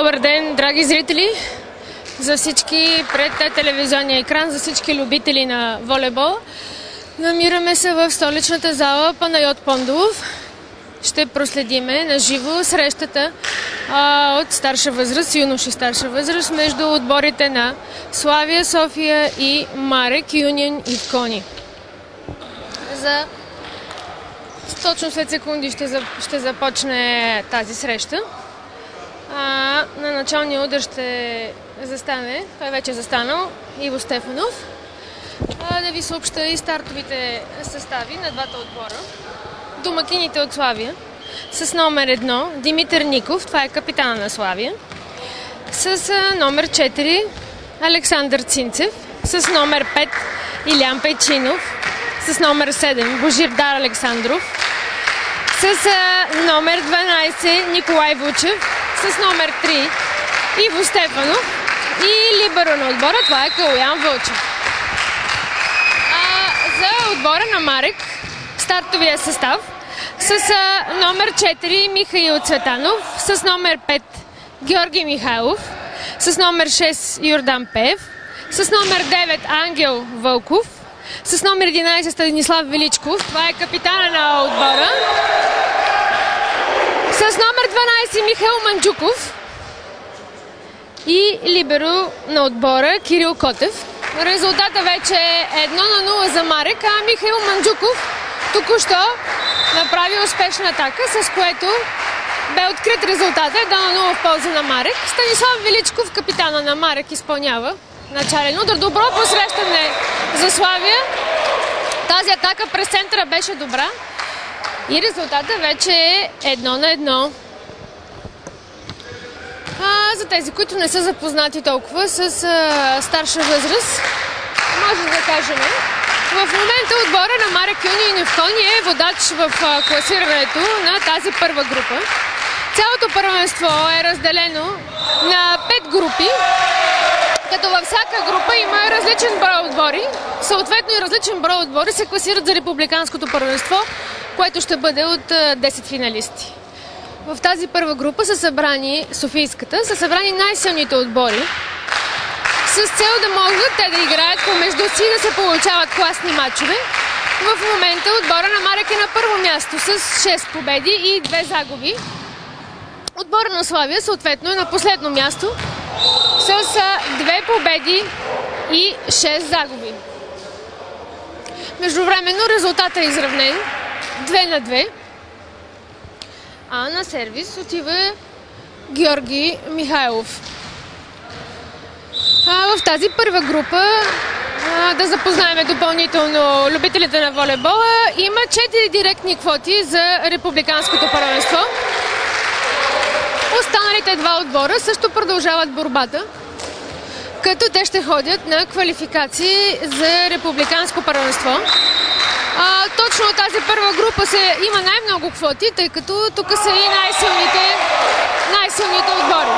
Добър ден, драги зрители! За всички пред телевизионния екран, за всички любители на волейбол. Намираме се в столичната зала Панайот Пондолов. Ще проследиме на живо срещата а, от старша възраст, юноши старша възраст, между отборите на Славия, София и Марек, Юнион и Кони. За точно след секунди ще, ще започне тази среща. А, на началния удар ще застане, той вече е застанал, Иво Стефанов. А, да ви съобща и стартовите състави на двата отбора. Домакините от Славия с номер 1 Димитър Ников, това е капитана на Славия. С номер 4 Александър Цинцев. С номер 5 Илян Пейчинов. С номер 7 Божирдар Александров. С а, номер 12 Николай Вучев с номер 3 Иво Стефанов и либеро на отбора, това е Калоян Вълчев. А, за отбора на Марек, стартовия състав, с а, номер 4 Михаил Цветанов, с номер 5 Георги Михайлов, с номер 6 Йордан Пев, с номер 9 Ангел Вълков, с номер 11 Станислав Величков, това е капитана на отбора, с номер 12 Михаил Манджуков. И либеро на отбора Кирил Котев. Резултата вече е 1 на 0 за Марек, а Михаил Манджуков току-що направи успешна атака, с което бе открит резултата. 1 на 0 в полза на Марек. Станислав Величков, капитана на Марек, изпълнява начален удар. Добро посрещане за Славия. Тази атака през центъра беше добра. И резултата вече е едно на едно. А, за тези, които не са запознати толкова с а, старша възраст, може да кажем, в момента отбора на Марек Юни и Невкони е водач в а, класирането на тази първа група. Цялото първенство е разделено на пет групи, като във всяка група има различен брой отбори. Съответно и различен брой отбори се класират за републиканското първенство, което ще бъде от 10 финалисти. В тази първа група са събрани Софийската, са събрани най-силните отбори, с цел да могат те да играят помежду си и да се получават класни матчове. В момента отбора на Марек е на първо място с 6 победи и 2 загуби. Отбора на Славия съответно е на последно място с 2 победи и 6 загуби. Междувременно резултатът е изравнен 2 на 2. А на сервис отива Георги Михайлов. А, в тази първа група а, да запознаем допълнително любителите на волейбола. Има 4 директни квоти за републиканското първенство. Останалите два отбора също продължават борбата, като те ще ходят на квалификации за републиканско първенство. А, точно от тази първа група се, има най-много квоти, тъй като тук са и най-силните, най-силните отбори.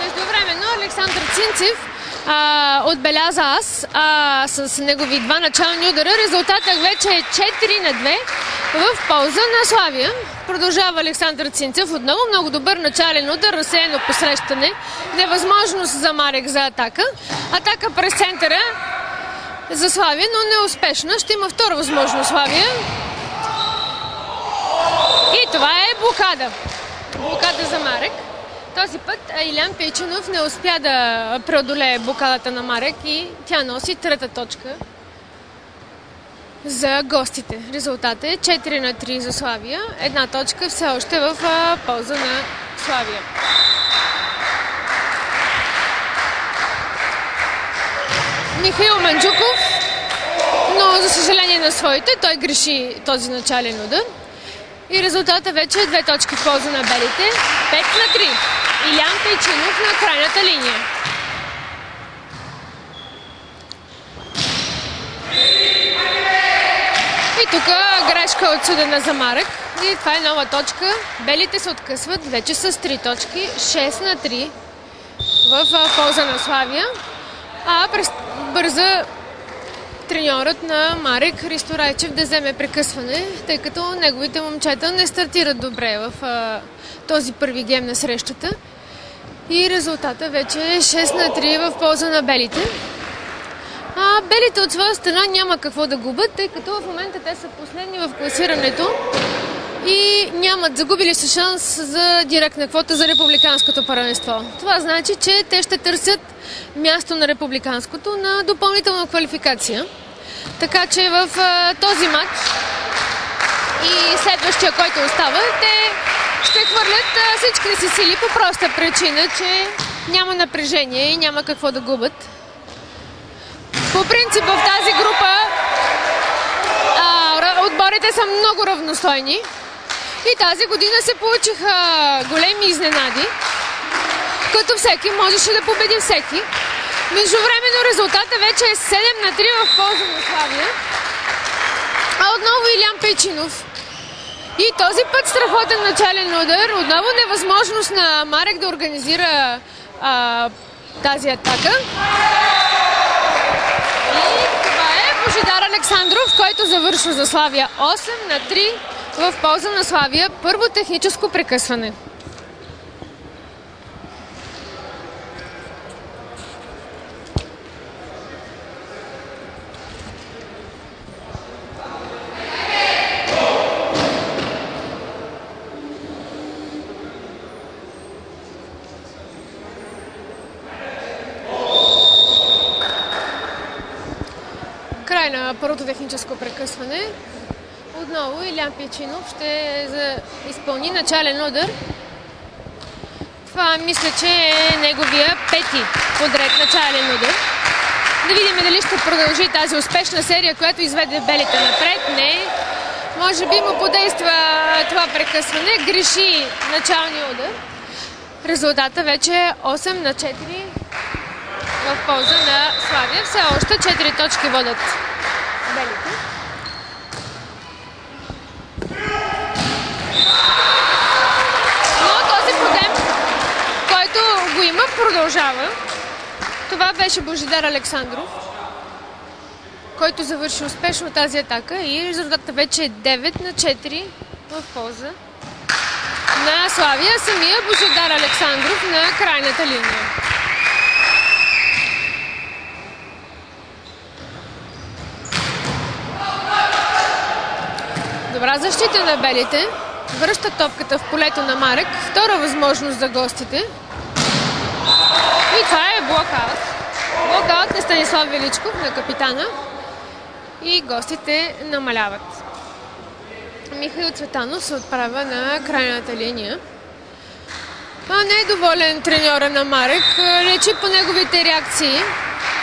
Междувременно Александър Цинцев а, отбеляза аз а, с негови два начални удара. Резултатът вече е 4 на 2 в полза на Славия. Продължава Александър Цинцев. Отново много добър начален удар, разсеяно посрещане. Невъзможност за Марек за атака. Атака през центъра за Славия, но неуспешна. Ще има втора възможност Славия. И това е блокада. Блокада за Марек. Този път Илян Пейчинов не успя да преодолее блокадата на Марек и тя носи трета точка за гостите. Резултатът е 4 на 3 за Славия. Една точка все още в полза на Славия. Михаил Манджуков, но за съжаление на своите, той греши този начален удар. И резултата вече е две точки в полза на белите. 5 на 3. Илян Тайчинов на крайната линия. И тук грешка отсъдена за Марък. И това е нова точка. Белите се откъсват вече с 3 точки. 6 на 3 в полза на Славия. А през бърза треньорът на Марек Христо Райчев да вземе прекъсване, тъй като неговите момчета не стартират добре в а, този първи гем на срещата. И резултата вече е 6 на 3 в полза на белите. А белите от своя страна няма какво да губят, тъй като в момента те са последни в класирането и нямат, загубили са шанс за директна квота за републиканското първенство. Това значи, че те ще търсят място на републиканското на допълнителна квалификация. Така че в този матч и следващия, който остава, те ще хвърлят всичките си сили по проста причина, че няма напрежение и няма какво да губят. По принцип в тази група отборите са много равностойни. И тази година се получиха големи изненади, като всеки можеше да победи всеки. Междувременно резултата вече е 7 на 3 в полза на Славия. А отново Илян Печинов. И този път страхотен начален удар. Отново невъзможност на Марек да организира а, тази атака. И това е Божидар Александров, който завършва за Славия 8 на 3 в полза на Славия. Първо техническо прекъсване. Край на първото техническо прекъсване. Отново Илян Печинов ще изпълни начален удар. Това мисля, че е неговия пети подред начален удар. Да видим дали ще продължи тази успешна серия, която изведе белите напред. Не. Може би му подейства това прекъсване. Греши началния удар. Резултата вече е 8 на 4 в полза на Славия. Все още 4 точки водят белите. Но този проблем, който го има, продължава. Това беше Божидар Александров, който завърши успешно тази атака и резултатът вече е 9 на 4 в полза на Славия. Самия Божидар Александров на крайната линия. Добра защита на белите. Връща топката в полето на Марек. Втора възможност за гостите. И това е блокаут. Блокаут на Станислав Величков, на капитана. И гостите намаляват. Михаил Цветанов се отправя на крайната линия. А не е доволен треньора на Марек. Речи по неговите реакции.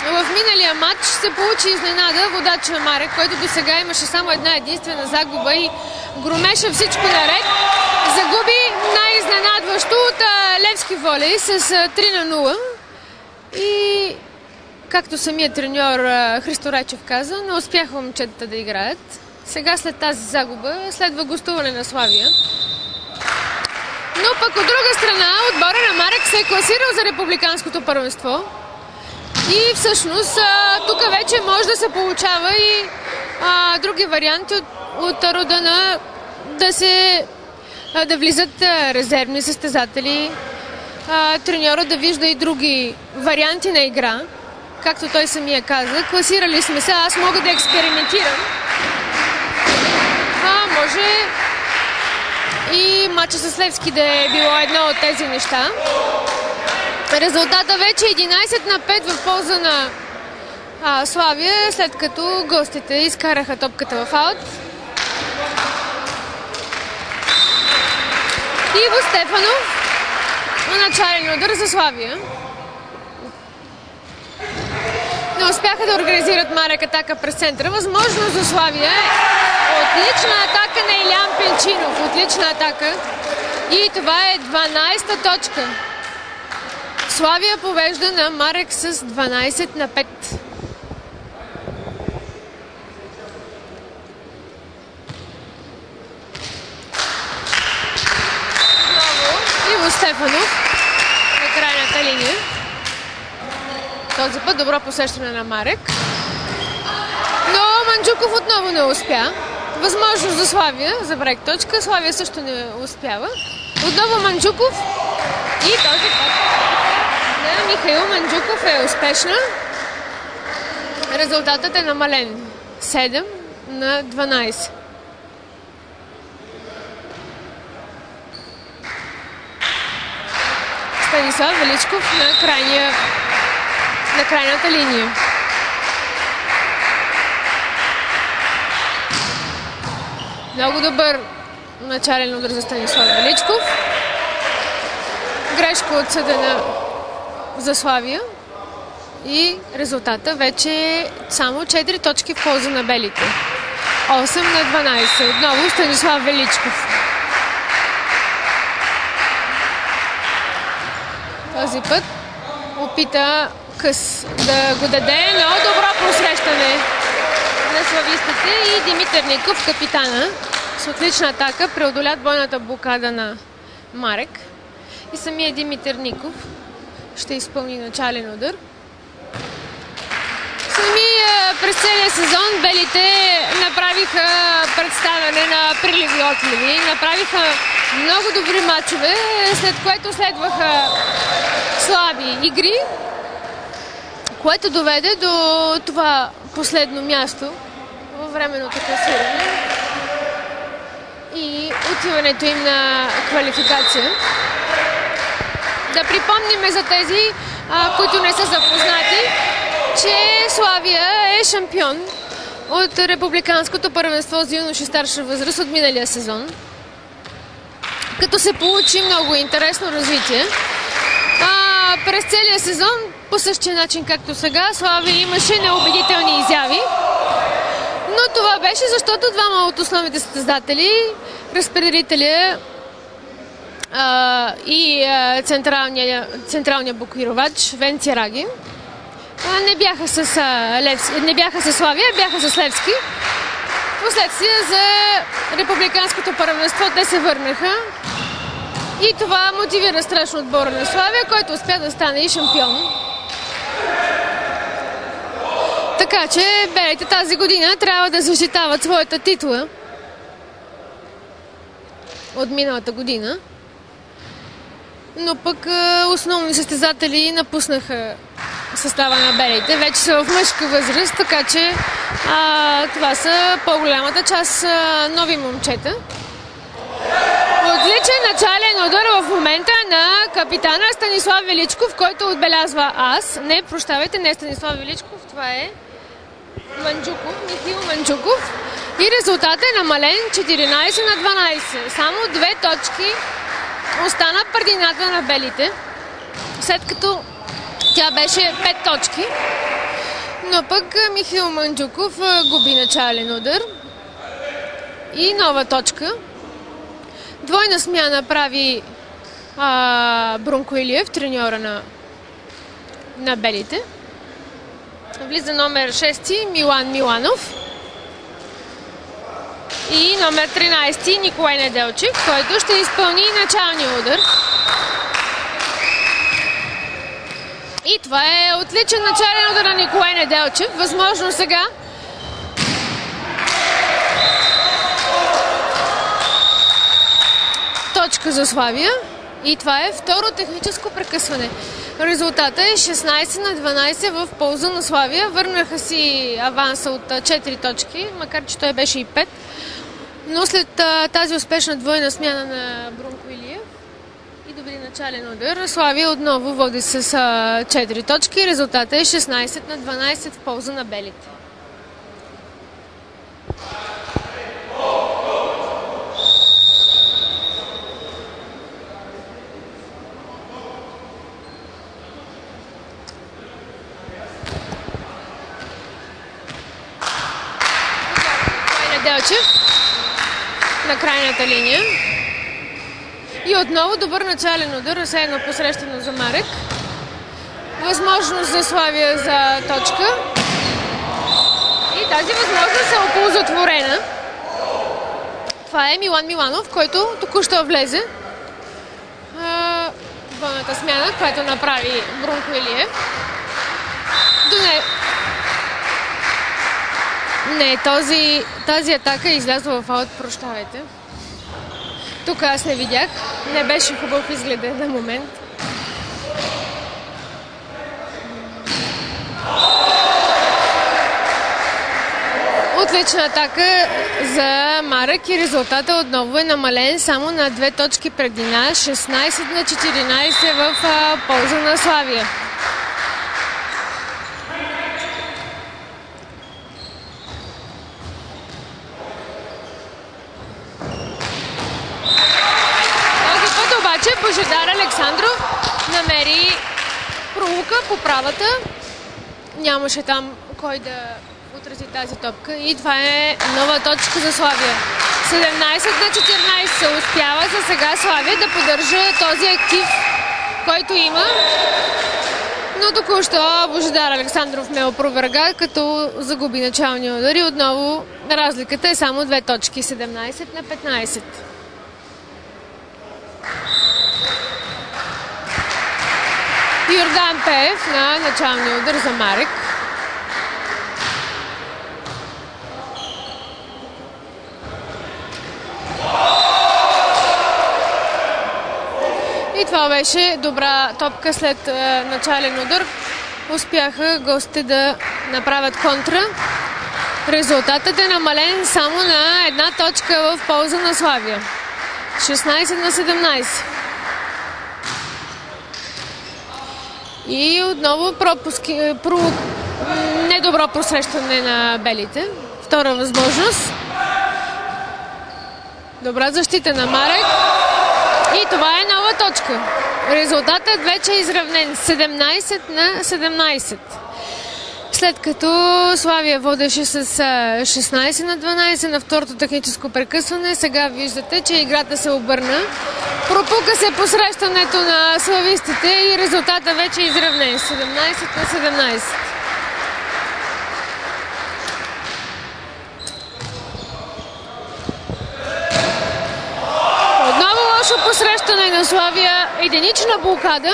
В миналия матч се получи изненада водача Марек, който до сега имаше само една единствена загуба и громеше всичко наред. Загуби най-изненадващо от Левски волей с 3 на 0. И както самият треньор Христо Райчев каза, не успяха момчетата да играят. Сега след тази загуба следва гостуване на Славия. Но пък от друга страна отбора на Марек се е класирал за републиканското първенство. И всъщност тук вече може да се получава и а, други варианти от, от рода на да се а, да влизат резервни състезатели, а, треньора да вижда и други варианти на игра. Както той самия каза, класирали сме се, аз мога да експериментирам. А, може и матча с Левски да е било едно от тези неща. Резултата вече е 11 на 5 в полза на а, Славия, след като гостите изкараха топката в аут. Иво Стефанов на начален удар за Славия. Не успяха да организират Марек атака през центъра. Възможно за Славия е отлична атака на Илян Пенчинов. Отлична атака. И това е 12-та точка. Славия побежда на Марек с 12 на 5. Иво Стефанов на крайната линия. Този път добро посещане на Марек. Манджуков отново не успя. Възможност за Славия за брек точка. Славия също не успява. Отново Манджуков и този път на Михаил Манджуков е успешна. Резултатът е намален. 7 на 12. Станислав Величков на, крайния, на крайната линия. Много добър начален удар за Станислав Величков. Грешка отсъдена за Славия. И резултата вече е само 4 точки в полза на белите. 8 на 12. Отново Станислав Величков. Този път опита къс да го даде. Много добро посрещане на славистите и Димитър Ников, капитана, с отлична атака, преодолят бойната блокада на Марек. И самия Димитър Ников ще изпълни начален удар. Сами през целия сезон белите направиха представяне на приливи и отливи. Направиха много добри матчове, след което следваха слаби игри, което доведе до това последно място във временното класиране и отиването им на квалификация. Да припомним за тези, които не са запознати, че Славия е шампион от Републиканското първенство за юноши старша възраст от миналия сезон. Като се получи много интересно развитие. А, през целия сезон, по същия начин както сега, Славия имаше неубедителни изяви. Но това беше защото двама от основните състезатели, разпределителя а, и централния, централния блокировач Венци Раги, не бяха с, Левски, не бяха с Славия, бяха с Левски. Последствие за републиканското първенство те се върнаха. И това мотивира страшно отбора на Славия, който успя да стане и шампион. Така че белите тази година трябва да защитават своята титла от миналата година. Но пък основни състезатели напуснаха състава на белите. Вече са в мъжка възраст, така че а, това са по-голямата част а, нови момчета. Отличен начален удар в момента на капитана Станислав Величков, който отбелязва аз. Не, прощавайте, не Станислав Величков, това е Манджуков, Михил Манджуков. И резултатът е намален 14 на 12. Само две точки остана предината на белите. След като тя беше 5 точки. Но пък Михил Манджуков губи начален удар. И нова точка. Двойна смяна прави а, Брунко Илиев, треньора на, на белите. Влиза номер 6 Милан Миланов. И номер 13 Николай Неделчик, който ще изпълни началния удар. И това е отличен начален удар на Николай Неделчев. Възможно сега точка за Славия. И това е второ техническо прекъсване. Резултата е 16 на 12 в полза на Славия. Върнаха си аванса от 4 точки, макар че той беше и 5. Но след тази успешна двойна смяна на Брунко Илиев и добри начален удар, Славия отново води с 4 точки. Резултатът е 16 на 12 в полза на белите. Делчев на крайната линия. И отново добър начален удар, разсеяно посрещано за Марек. Възможност за Славия за точка. И тази възможност е оползотворена. Това е Милан Миланов, който току-що влезе. Двойната смяна, която направи Брунко Илиев. До, не... Този, тази атака е излязла в аут, прощавайте. Тук аз не видях. Не беше хубав изгледа на момент. Отлична атака за Марък и резултата отново е намален само на две точки предина. 16 на 14 в полза на Славия. Този път обаче Божедар Александров намери пролука по правата. Нямаше там кой да отрази тази топка и това е нова точка за Славия. 17 на 14 успява за сега Славия да поддържа този актив, който има. Но току-що Божедар Александров ме опроверга, като загуби началния удар и отново разликата е само две точки. 17 на 15. Йордан Пеев на началния удар за Марек. И това беше добра топка след е, начален удар. Успяха гостите да направят контра. Резултатът е намален само на една точка в полза на Славия. 16 на 17. И отново пропуски, про, недобро просрещане на белите. Втора възможност. Добра защита на Марек. И това е нова точка. Резултатът вече е изравнен. 17 на 17. След като Славия водеше с 16 на 12 на второто техническо прекъсване, сега виждате, че играта се обърна. Пропука се посрещането на славистите и резултата вече е изравнен. 17 на 17. Отново лошо посрещане на Славия. Единична блокада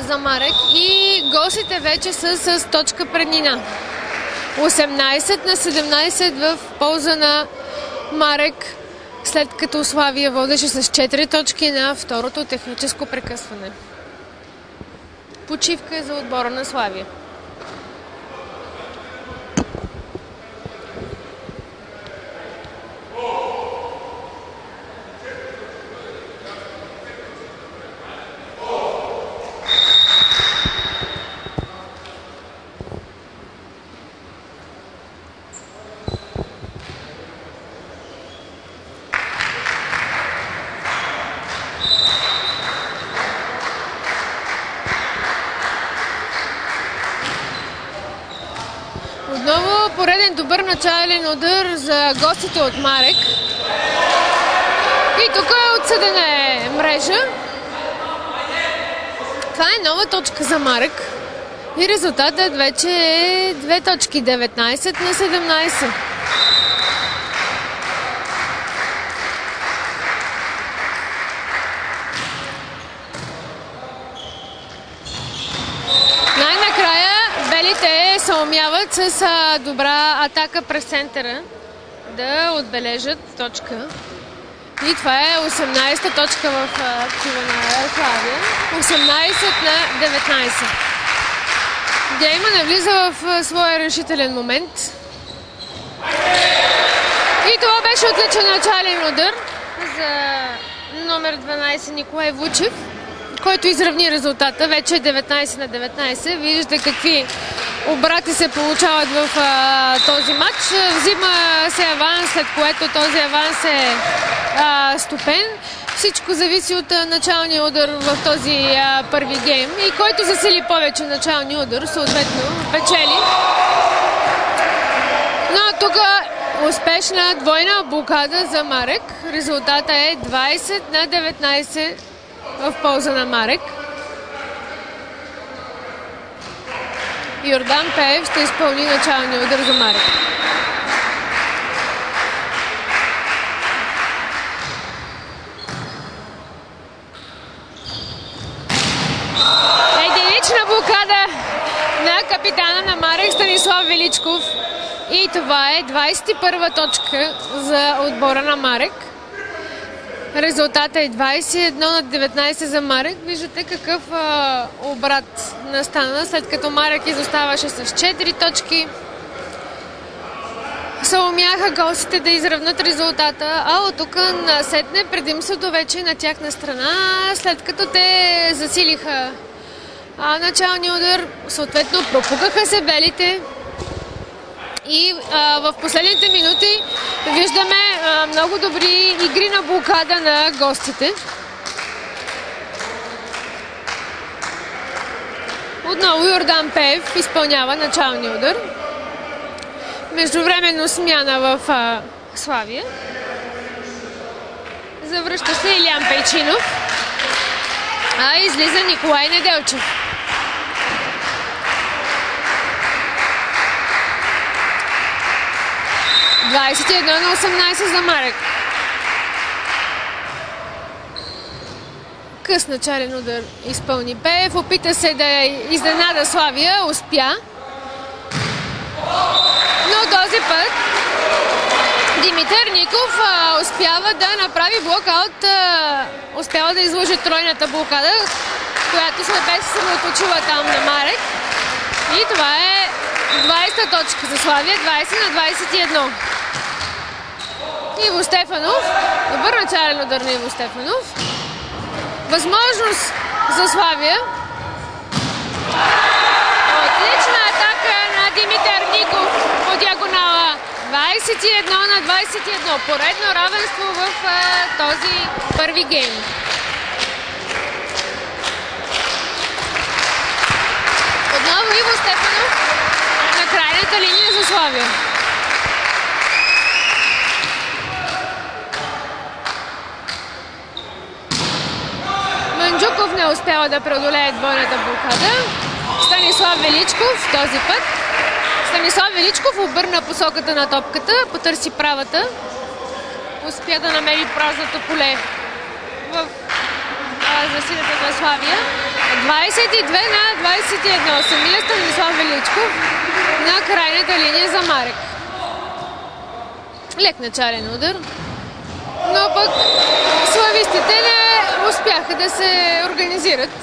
за Марек и гостите вече са с точка преднина. 18 на 17 в полза на Марек, след като Славия водеше с 4 точки на второто техническо прекъсване. Почивка е за отбора на Славия. Отново пореден добър начален удар за гостите от Марек. И тук е отсъдена мрежа. Това е нова точка за Марек. И резултатът вече е две точки. 19 на 17. Най-накрая умяват с добра атака през центъра да отбележат точка. И това е 18-та точка в актива на Славия. 18 на 19. Гейма не влиза в своя решителен момент. И това беше отличен начален удар за номер 12 Николай Вучев който изравни резултата. Вече е 19 на 19. Виждате какви обрати се получават в а, този матч. Взима се аванс, след което този аванс е а, ступен. Всичко зависи от а, началния удар в този а, първи гейм и който засили повече началния удар, съответно печели. Но тук успешна двойна блокада за Марек. Резултата е 20 на 19 в полза на Марек. Йордан Пеев ще изпълни началния удар за Марек. Единична блокада на капитана на Марек Станислав Величков. И това е 21 точка за отбора на Марек. Резултата е 21 на 19 за Марек. Виждате какъв а, обрат настана, след като Марек изоставаше с 4 точки. Се умяха гостите да изравнат резултата, а от тук насетне предимството вече на тяхна страна, след като те засилиха а, началния удар, съответно пропукаха се белите, и а, в последните минути виждаме а, много добри игри на блокада на гостите. Отново Йордан Пев изпълнява началния удар. Междувременно смяна в а, Славия. Завръща се Илян Пейчинов. А излиза Николай Неделчев. 21 на 18 за Марек. Къс начален удар изпълни Беев. Опита се да изненада Славия. Успя. Но този път Димитър Ников успява да направи блокаут. А, успява да изложи тройната блокада, която се беше съсредоточила там на Марек. И това е 20-та точка за Славия, 20 на 21. Иво Стефанов. Добър начален удар на Иво Стефанов. Възможност за Славия. Отлична атака на Димитър Ников по диагонала. 21 на 21. Поредно равенство в а, този първи гейм. Отново Иво Стефанов на крайната линия за Славия. Манджуков не успява да преодолее двойната блокада. Станислав Величков този път. Станислав Величков обърна посоката на топката, потърси правата. Успя да намери празното поле в засилата на Славия. 22 на 21. Самия Станислав Величков на крайната линия за Марек. Лек начален удар. Но пък славистите не успяха да се организират.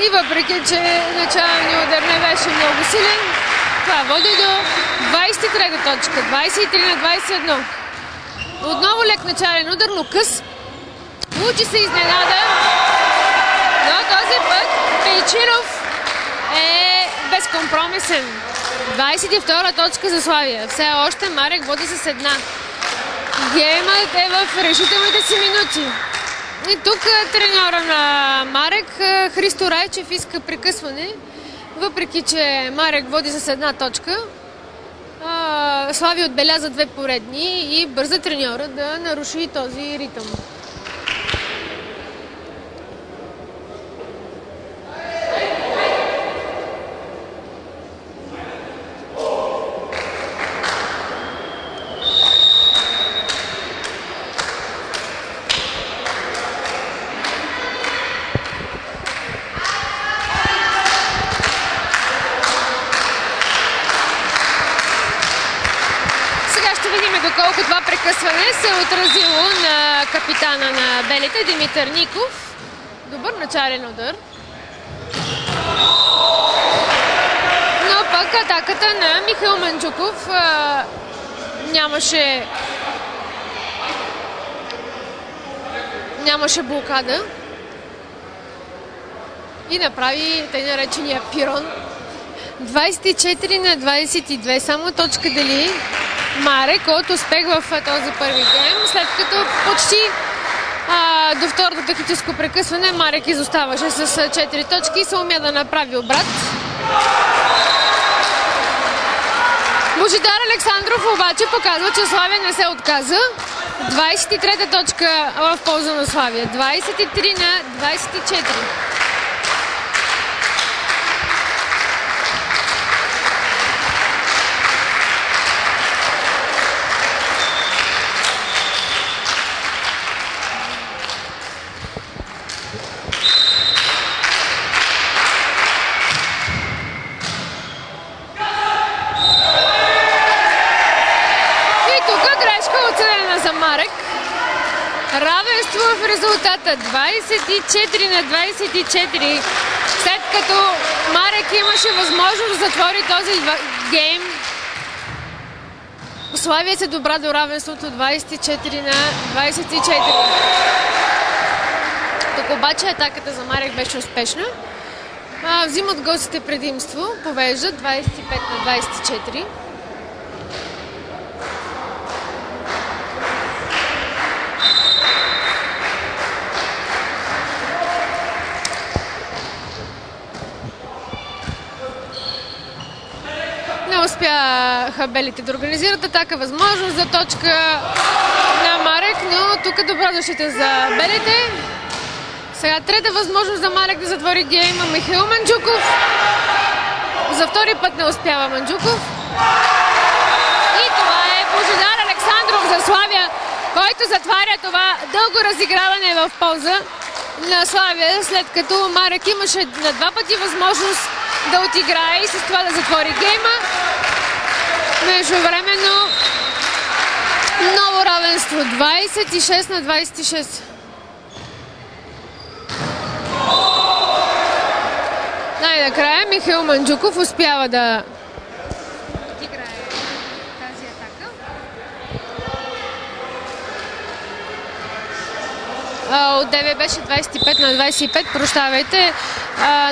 И въпреки, че началният удар не беше много силен, това води до 23-та точка. 23 на 21. Отново лек начален удар, но къс. Получи се изненада. Но този път Пейчинов е безкомпромисен. 22 точка за Славия. Все още Марек води с една. Геймът е в решителните си минути. И тук треньора на Марек, Христо Райчев, иска прекъсване, въпреки че Марек води с една точка. Слави отбеляза две поредни и бърза треньора да наруши този ритъм. отразило на капитана на белите Димитър Ников. Добър начален удар. Но пък атаката на Михаил Манджуков а, нямаше нямаше блокада и направи тъй наречения пирон. 24 на 22. Само точка дали Марек от успех в този първи гейм, след като почти а, до второто тактическо прекъсване Марек изоставаше с 4 точки и се умя да направи обрат. Божидар Александров обаче показва, че Славия не се отказа. 23-та точка в полза на Славия. 23 на 24. 24 на 24. След като Марек имаше възможност да затвори този гейм, Славия се добра до равенството 24 на 24. Тук обаче атаката за Марек беше успешна. Взимат гостите предимство, повеждат 25 на 24. Успяха белите да организират атака, възможност за точка на Марек, но тук добро дошите за белите. Сега трета възможност за Марек да затвори гейма Михаил Манджуков. За втори път не успява Манджуков. И това е Божидар Александров за Славия, който затваря това дълго разиграване в полза на Славия, след като Марек имаше на два пъти възможност да отиграе и с това да затвори гейма. Междувременно ново равенство 26 на 26. Най-накрая Михаил Манджуков успява да. От 9 беше 25 на 25, прощавайте.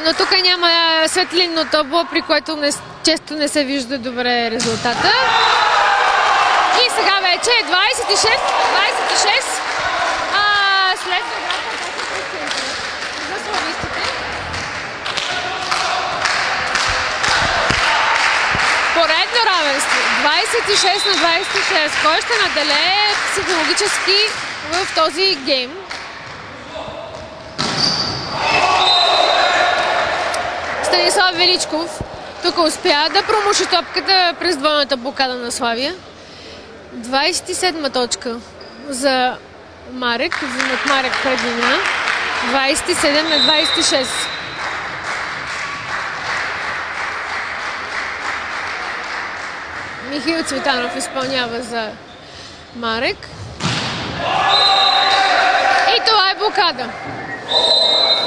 Но тук няма светлинно табло, при което не, често не се вижда добре резултата. И сега вече е 26, 26. А, след за славистите. Поредно равенство. 26 на 26. Кой ще наделее психологически в този гейм? Станислав Величков тук успя да промуши топката през двойната блокада на Славия. 27-ма точка за Марек, взимат Марек предина. 27 на 26. Михаил Цветанов изпълнява за Марек. И това е блокада.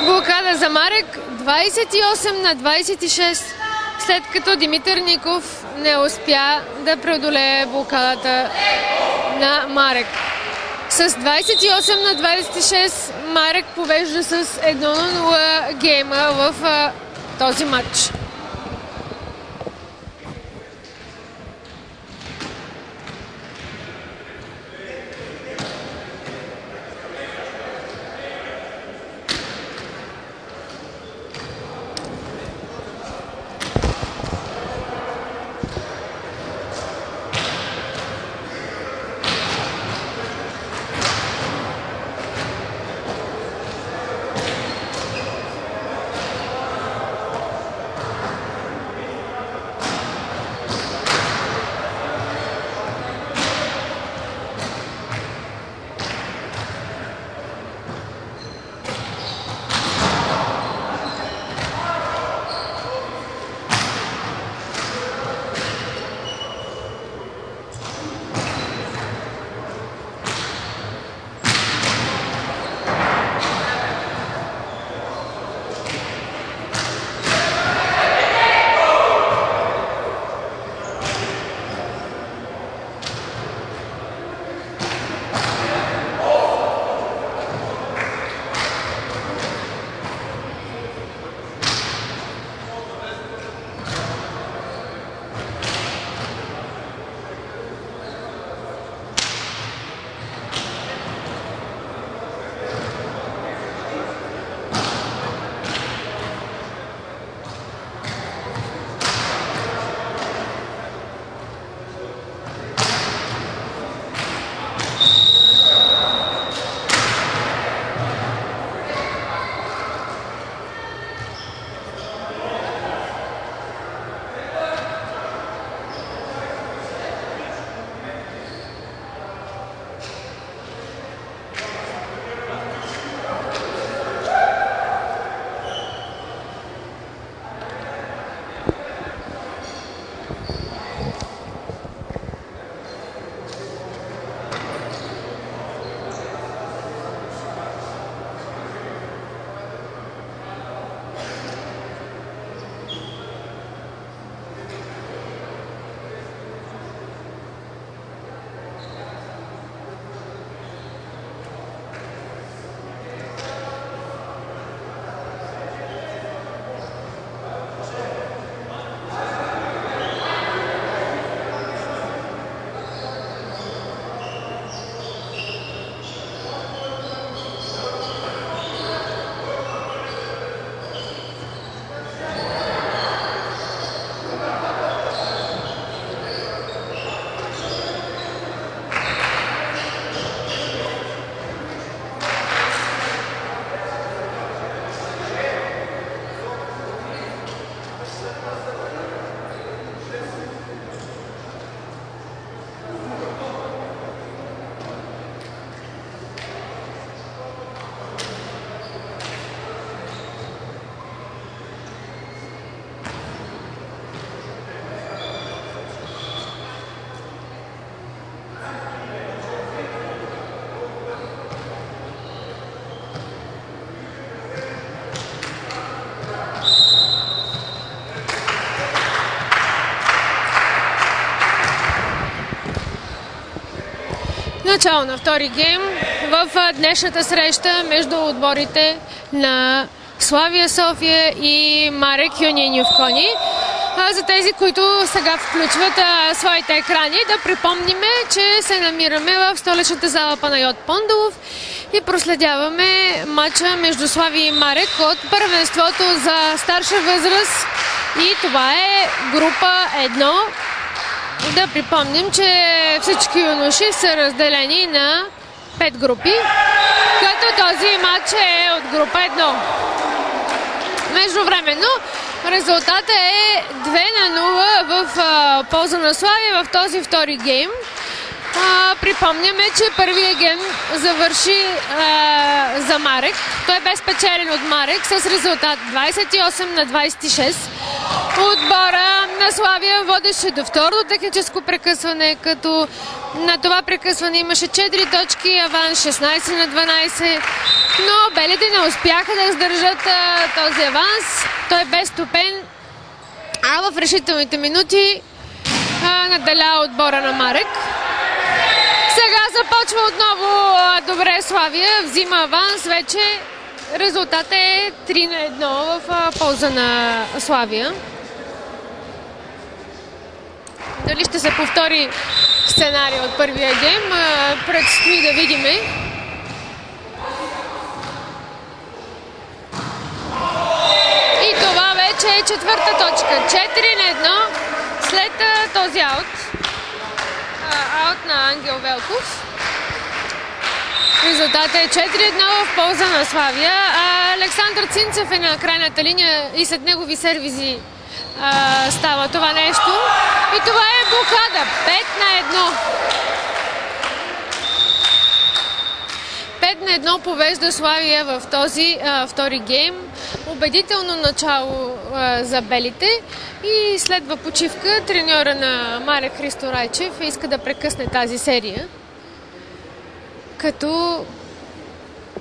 Блокада за Марек 28 на 26, след като Димитър Ников не успя да преодолее блокадата на Марек. С 28 на 26 Марек повежда с 1 на 0 гейма в този матч. Начало на втори гейм в днешната среща между отборите на Славия София и Марек Юниньов Кони. За тези, които сега включват своите екрани, да припомниме, че се намираме в столичната зала Панайот Пондолов и проследяваме матча между Слави и Марек от първенството за старша възраст и това е група 1. Да припомним, че всички юноши са разделени на 5 групи, като този матч е от група 1. Междувременно резултата е 2 на 0 в а, полза на Славия в този втори гейм. А, припомняме, че първият гейм завърши а, за Марек. Той бе спечелен от Марек с резултат 28 на 26. Отбора на Славия водеше до второ техническо прекъсване, като на това прекъсване имаше 4 точки, аванс 16 на 12, но белите не успяха да издържат този аванс. Той бе стопен, а в решителните минути а, наделя отбора на Марек. Сега започва отново добре Славия, взима аванс, вече резултатът е 3 на 1 в полза на Славия. Дали ще се повтори сценария от първия гейм, предстои да видим. И това вече е четвърта точка. 4 на 1 след този аут. Аут на Ангел Велков. Резултатът е 4-1 в полза на Славия. Александър Цинцев е на крайната линия и след негови сервизи а, става това нещо. И това е блокада. 5 на 1. 5 на 1 повежда Славия в този а, втори гейм. Убедително начало а, за белите. И следва почивка. Треньора на Мария Христо Райчев иска да прекъсне тази серия. Като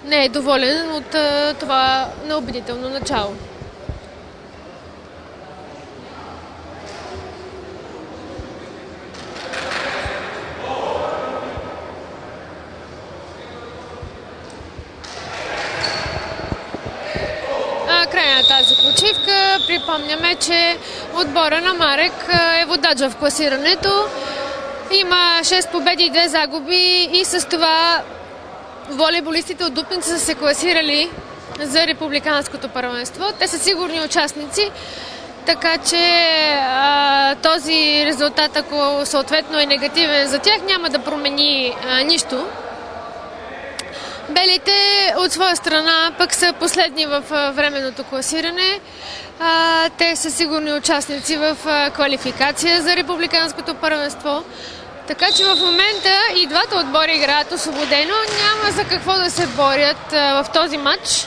не е доволен от а, това неубедително начало. края на тази припомняме, че отбора на Марек е водач в класирането. Има 6 победи и 2 загуби и с това волейболистите от Дупница са се класирали за републиканското първенство. Те са сигурни участници, така че а, този резултат, ако съответно е негативен за тях, няма да промени а, нищо. Белите от своя страна пък са последни в временното класиране. Те са сигурни участници в квалификация за републиканското първенство. Така че в момента и двата отбора играят освободено. Няма за какво да се борят в този матч.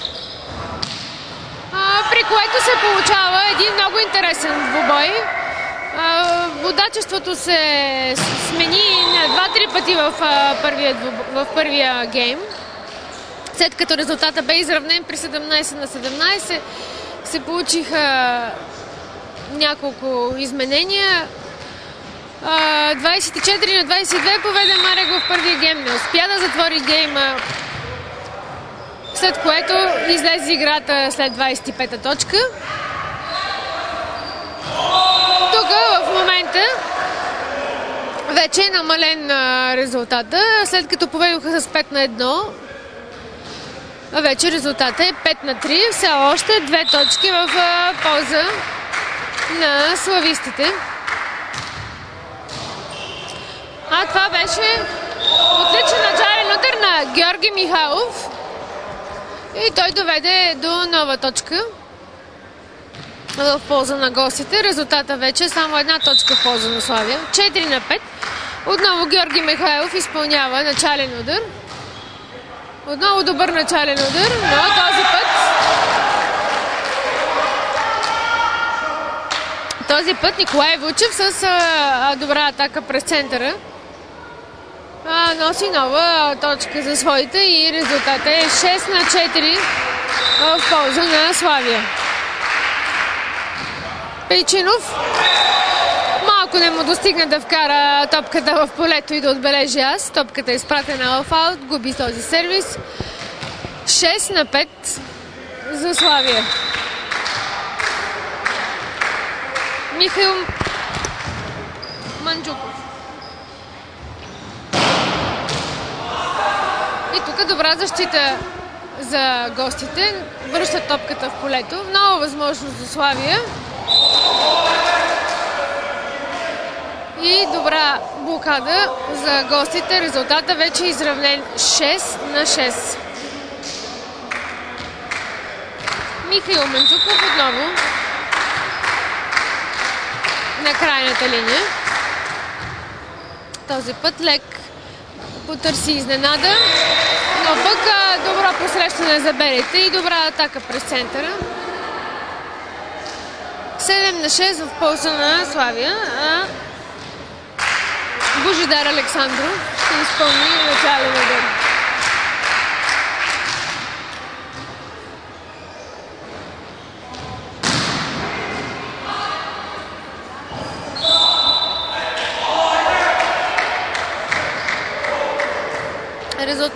При което се получава един много интересен двубой. Водачеството се смени два-три пъти в първия, в първия гейм след като резултата бе изравнен при 17 на 17, се получиха няколко изменения. 24 на 22 поведе в първия гейм. Не успя да затвори гейма, след което излезе играта след 25-та точка. Тук в момента вече е намален резултата, след като поведоха с 5 на 1 вече резултата е 5 на 3. Все още две точки в полза на славистите. А това беше отличен начален удар на Георги Михайлов. И той доведе до нова точка в полза на гостите. Резултата вече е само една точка в полза на Славия. 4 на 5. Отново Георги Михайлов изпълнява начален удар. Отново добър начален удар, но този път. Този път Николай Вучев с а, добра атака през центъра. А, носи нова точка за своите и резултатът е 6 на 4 в полза на Славия. Пейчинов Велко не му достигна да вкара топката в полето и да отбележи аз. Топката е изпратена в аут, губи този сервис. 6 на 5 за Славия. Михаил Манджуков. И тук добра защита за гостите. Връщат топката в полето. Много възможност за Славия. И добра блокада за гостите. Резултата вече е изравнен 6 на 6. Михаил Манчуков отново на крайната линия. Този път лек потърси изненада, но пък добро посрещане за белите и добра атака през центъра. 7 на 6 в полза на Славия, а Божидар Александров ще изпълни начален удар.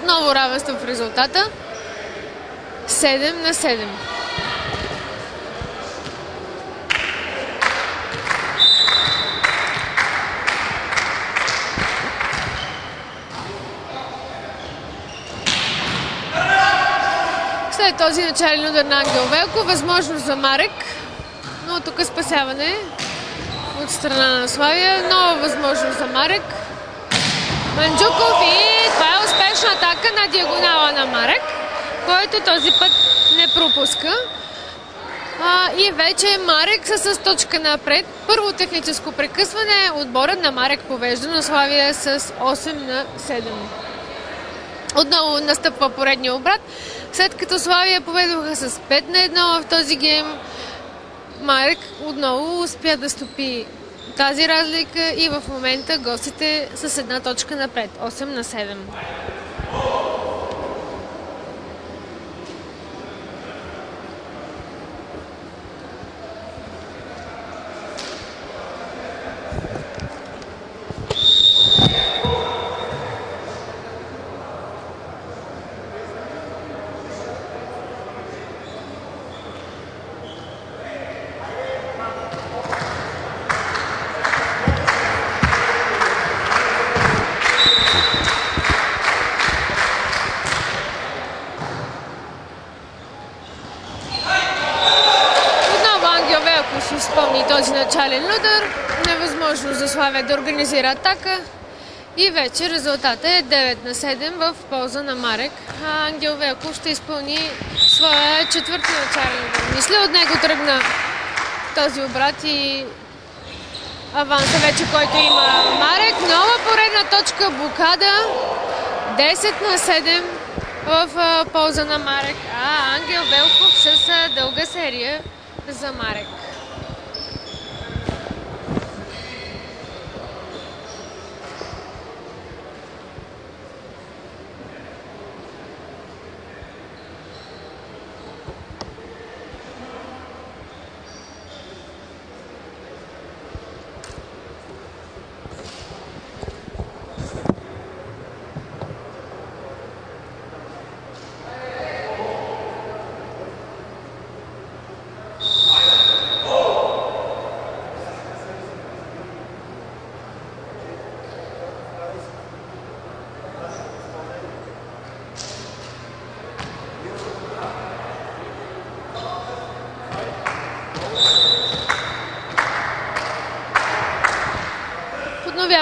Отново равенство в резултата. 7 на 7. След този начален удар на Ангел Велко, възможност за Марек, но тук е спасяване от страна на Славия. Нова възможност за Марек. Манджуков и това е успешна атака на диагонала на Марек, който този път не пропуска. А, и вече Марек са с точка напред. Първо техническо прекъсване. Отборът на Марек повежда на Славия с 8 на 7. Отново настъпва поредния обрат. След като Славия поведоха с 5 на 1 в този гейм, Марек отново успя да стопи тази разлика и в момента гостите с една точка напред. 8 на 7. начален удар. Невъзможно за Славия да организира атака. И вече резултата е 9 на 7 в полза на Марек. А Ангел Велков ще изпълни своя четвърти начален удар. Мисля, от него тръгна този обрат и аванса вече, който има Марек. Нова поредна точка, блокада. 10 на 7 в полза на Марек. А Ангел Велков с дълга серия за Марек.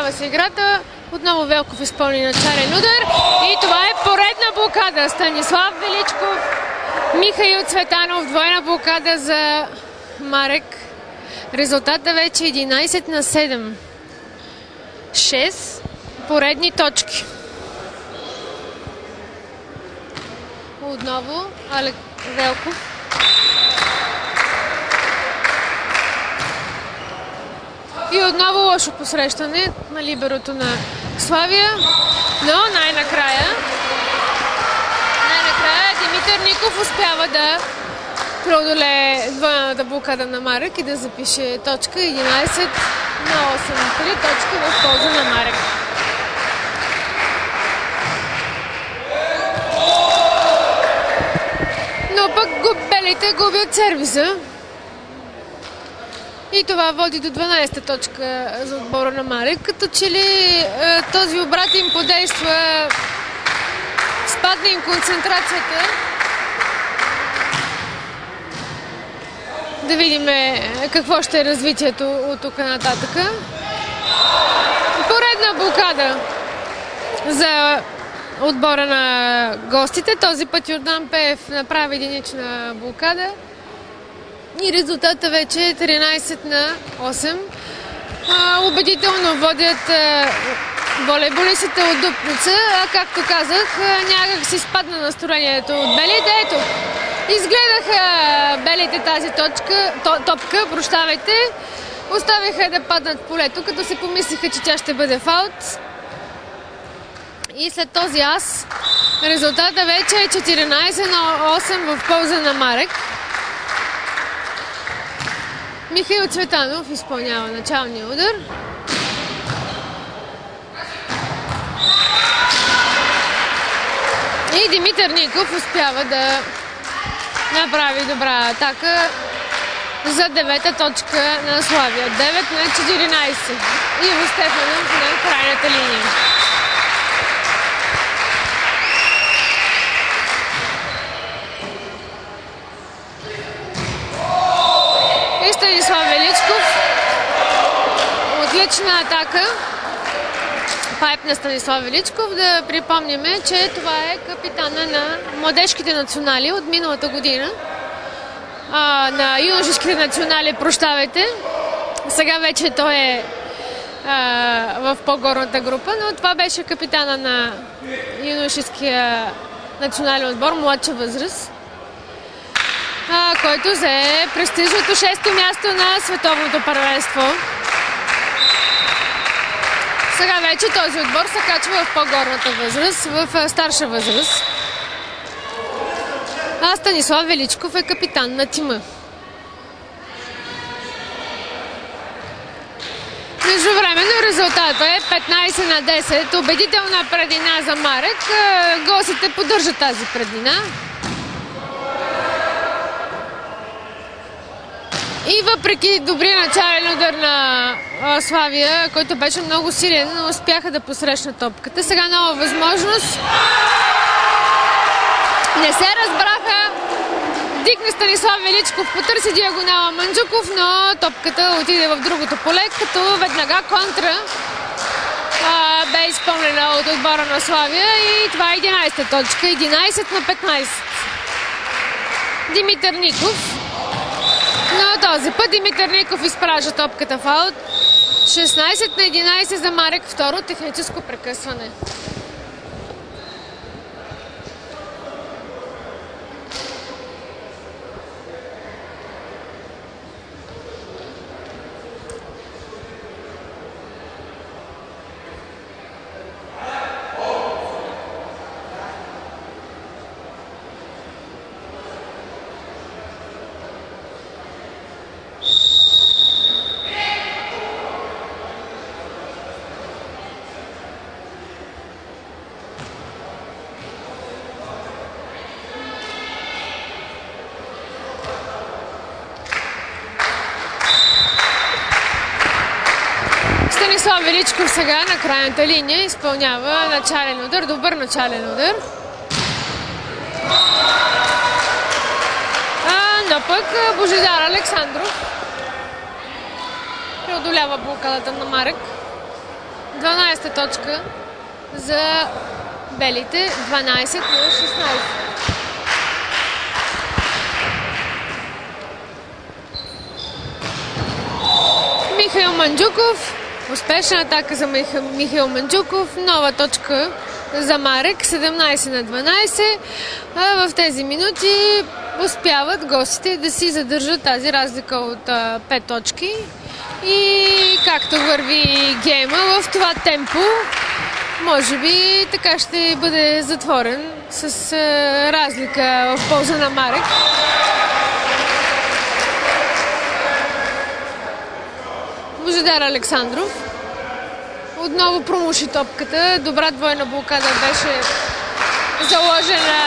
Подновява се играта. Отново Велков изпълни начален удар. И това е поредна блокада. Станислав Величков, Михаил Цветанов, двойна блокада за Марек. Резултата вече 11 на 7. 6 поредни точки. Отново Алек Велков. И отново лошо посрещане на либерото на Славия. Но най-накрая най-накрая Димитър Ников успява да преодолее двойната блокада на Марък и да запише точка 11 на 8. Три точки в полза на Марек. Но пък белите губят сервиса. Това води до 12-та точка за отбора на Марек. Като че ли е, този обрат им подейства, спадна им концентрацията. Да видим е, какво ще е развитието от тук нататък. Поредна блокада за отбора на гостите. Този път Йордан Пеев направи единична блокада. И резултата вече е 13 на 8. А, убедително водят а, волейболистите от Дупница, а както казах, някак си спадна настроението от белите. Ето, изгледаха белите тази точка, топка, прощавайте. Оставиха да паднат полето, като си помислиха, че тя ще бъде фаут. И след този аз, резултата вече е 14 на 8 в полза на Марек. Михаил Цветанов изпълнява началния удар. И Димитър Ников успява да направи добра атака за девета точка на Славия. 9 на 14. Иво Стефанов на крайната линия. И Станислав Величков. Отлична атака. Пайп на Станислав Величков. Да припомняме, че това е капитана на младежките национали от миналата година. А, на юношеските национали, прощавайте. Сега вече той е а, в по-горната група, но това беше капитана на юношеския национален отбор, младша възраст а, който взе престижното шесто място на световното първенство. Сега вече този отбор се качва в по-горната възраст, в старша възраст. А Станислав Величков е капитан на тима. Междувременно резултата е 15 на 10. Убедителна предина за Марек. Гостите поддържат тази предина. И въпреки добрия начален удар на Славия, който беше много силен, но успяха да посрещнат топката. Сега нова възможност. Не се разбраха. Дикна Станислав Величков, потърси диагонала Манджуков, но топката отиде в другото поле, като веднага контра а, бе изпълнена от отбора на Славия и това е 11-та точка. 11 на 15. Димитър Ников този път Димитър Ников изпража топката в аут. 16 на 11 за Марек, второ техническо прекъсване. Станислав Величков сега на крайната линия изпълнява начален удар, добър начален удар. А, но пък Божидар Александров преодолява блокадата на Марек. 12-та точка за белите, 12 на 16. Михаил Манджуков Успешна атака за Михаил Манджуков. Нова точка за Марек. 17 на 12. А в тези минути успяват гостите да си задържат тази разлика от 5 точки. И както върви гейма в това темпо, може би така ще бъде затворен с разлика в полза на Марек. Божидар Александров. Отново промуши топката. Добра двойна блокада беше заложена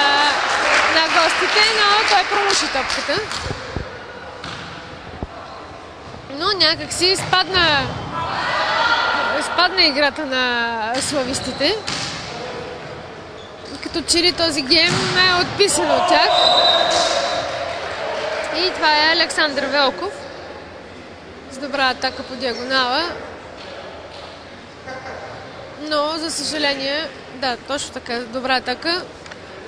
на гостите, но той промуши топката. Но някак си спадна, спадна играта на славистите. Като че ли този гейм е отписан от тях. И това е Александър Велков с добра атака по диагонала. Но, за съжаление, да, точно така, добра атака.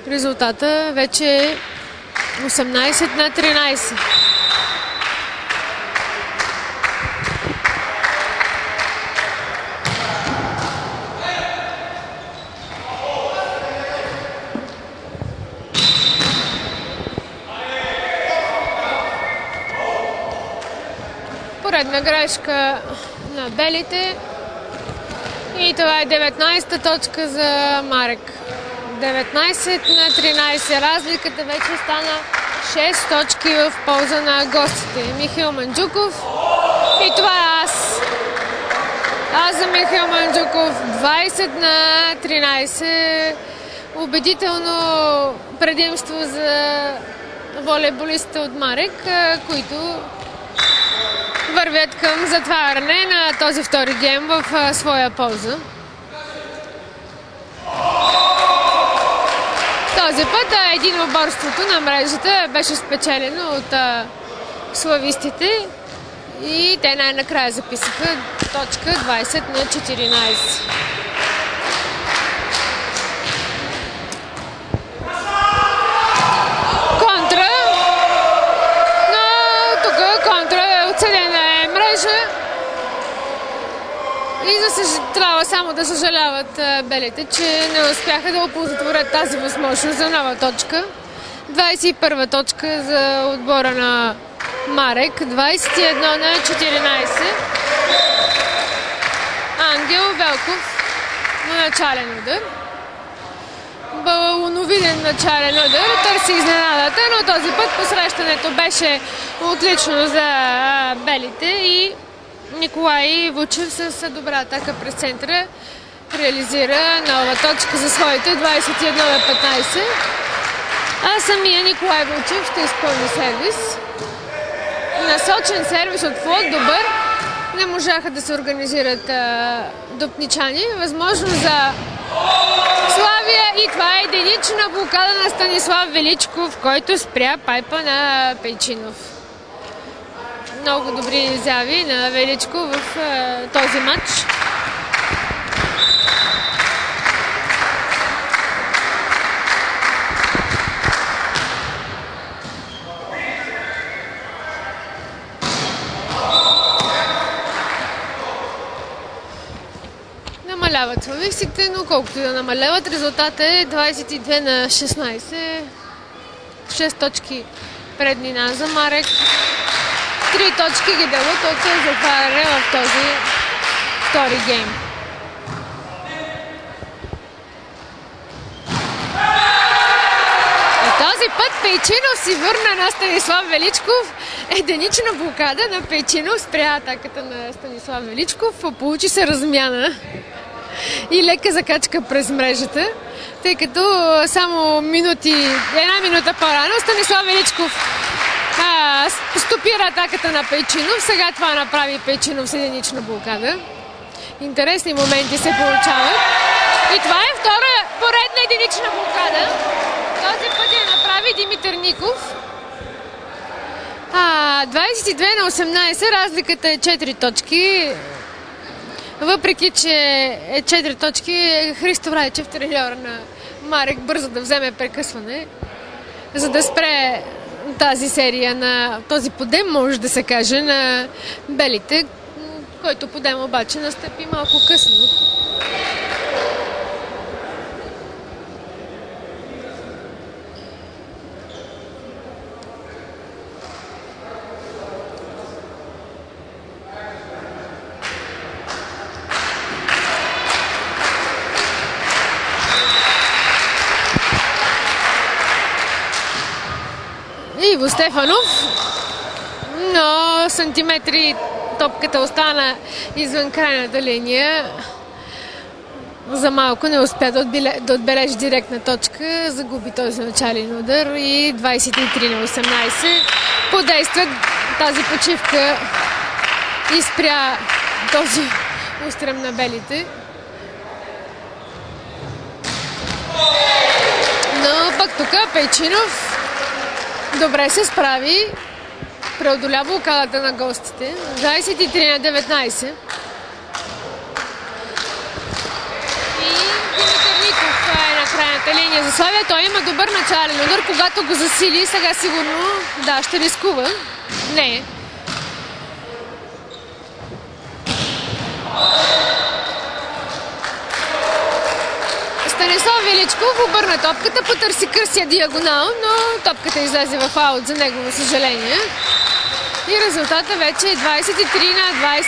Резултата вече е 18 на 13. Поредна грешка на белите. И това е 19-та точка за Марек. 19 на 13. Разликата вече стана 6 точки в полза на гостите. Михаил Манджуков. И това е аз. Аз за Михаил Манджуков. 20 на 13. Убедително предимство за волейболистите от Марек, които вървят към затваряне на този втори гейм в своя полза. Този път един оборството на мрежата беше спечелено от славистите и те най-накрая записаха точка 20 на 14. И за съж... трябва само да съжаляват белите, че не успяха да оползотворят тази възможност за нова точка. 21 точка за отбора на Марек. 21 на 14. Ангел Велков на начален удар. Балоновиден начален удар. Търси изненадата, но този път посрещането беше отлично за белите и Николай Вучев с добра атака през центъра реализира нова точка за своите 21 на 15. А самия Николай Вучев ще изпълни сервис. Насочен сервис от флот, добър. Не можаха да се организират а, допничани. Възможно за Славия и това е единична блокада на Станислав Величков, който спря пайпа на Пейчинов много добри изяви на Величко в е, този матч. намаляват славистите, но колкото да намаляват, резултатът е 22 на 16. 6 точки преднина за Марек три точки ги дадат от затваряне в този втори гейм. И този път Пейчинов си върна на Станислав Величков. Единична блокада на Пейчинов спря атаката на Станислав Величков. Получи се размяна и лека закачка през мрежата, тъй като само минути, една минута по-рано Станислав Величков а, стопира атаката на Пейчинов. Сега това направи Пейчинов с единична блокада. Интересни моменти се получават. И това е втора поредна единична блокада. Този път я направи Димитър Ников. А, 22 на 18, разликата е 4 точки. Въпреки, че е 4 точки, Христо Райчев, треньор на Марек, бързо да вземе прекъсване, за да спре тази серия на този подем, може да се каже, на белите, който подем обаче настъпи малко късно. Иво Стефанов, но сантиметри топката остана извън крайната линия. За малко не успя да, отбележи, да отбележи директна точка, загуби този начален удар и 23 на 18. Подейства тази почивка и спря този устрем на белите. Но пък тук Пейчинов добре се справи. Преодоля блокадата на гостите. 23 на 19. И Димитър Ников е на крайната линия за Славия. Той има добър начален удар. Когато го засили, сега сигурно да, ще рискува. Не. Станислав Величков обърна топката, потърси кръстия диагонал, но топката излезе в аут за негово съжаление. И резултата вече е 23 на 20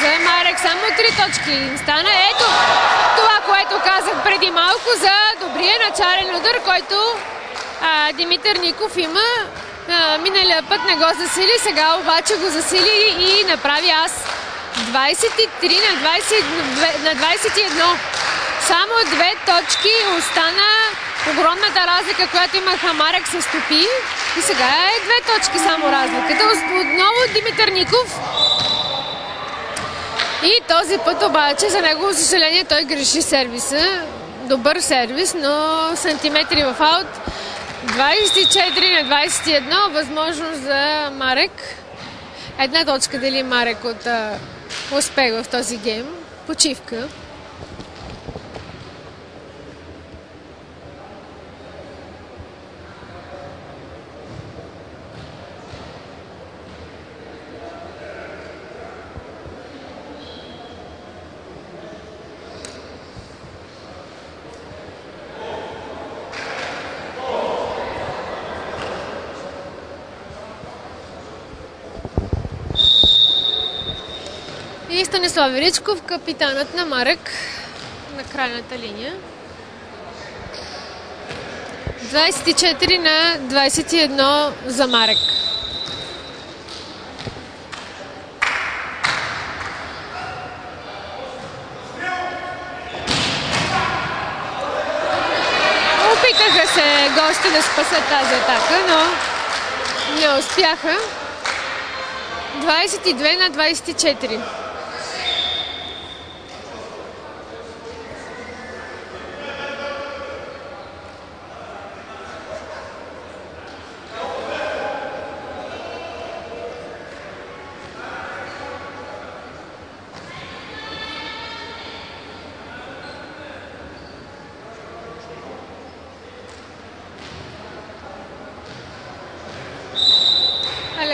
за Марек. Само 3 точки стана. Ето това, което казах преди малко за добрия начален удар, който а, Димитър Ников има. А, миналия път не го засили, сега обаче го засили и направи аз 23 на, 20, на 21. Само две точки остана огромната разлика, която имаха Марек се стопи. И сега е две точки само разликата. Отново Димитър Ников. И този път обаче, за негово съжаление, той греши сервиса. Добър сервис, но сантиметри в аут. 24 на 21. Възможност за Марек. Една точка дели Марек от успех в този гейм. Почивка. Станислав Величков, капитанът на Марек на крайната линия. 24 на 21 за Марек. Опитаха се гости да спасат тази атака, но не успяха. 22 на 24.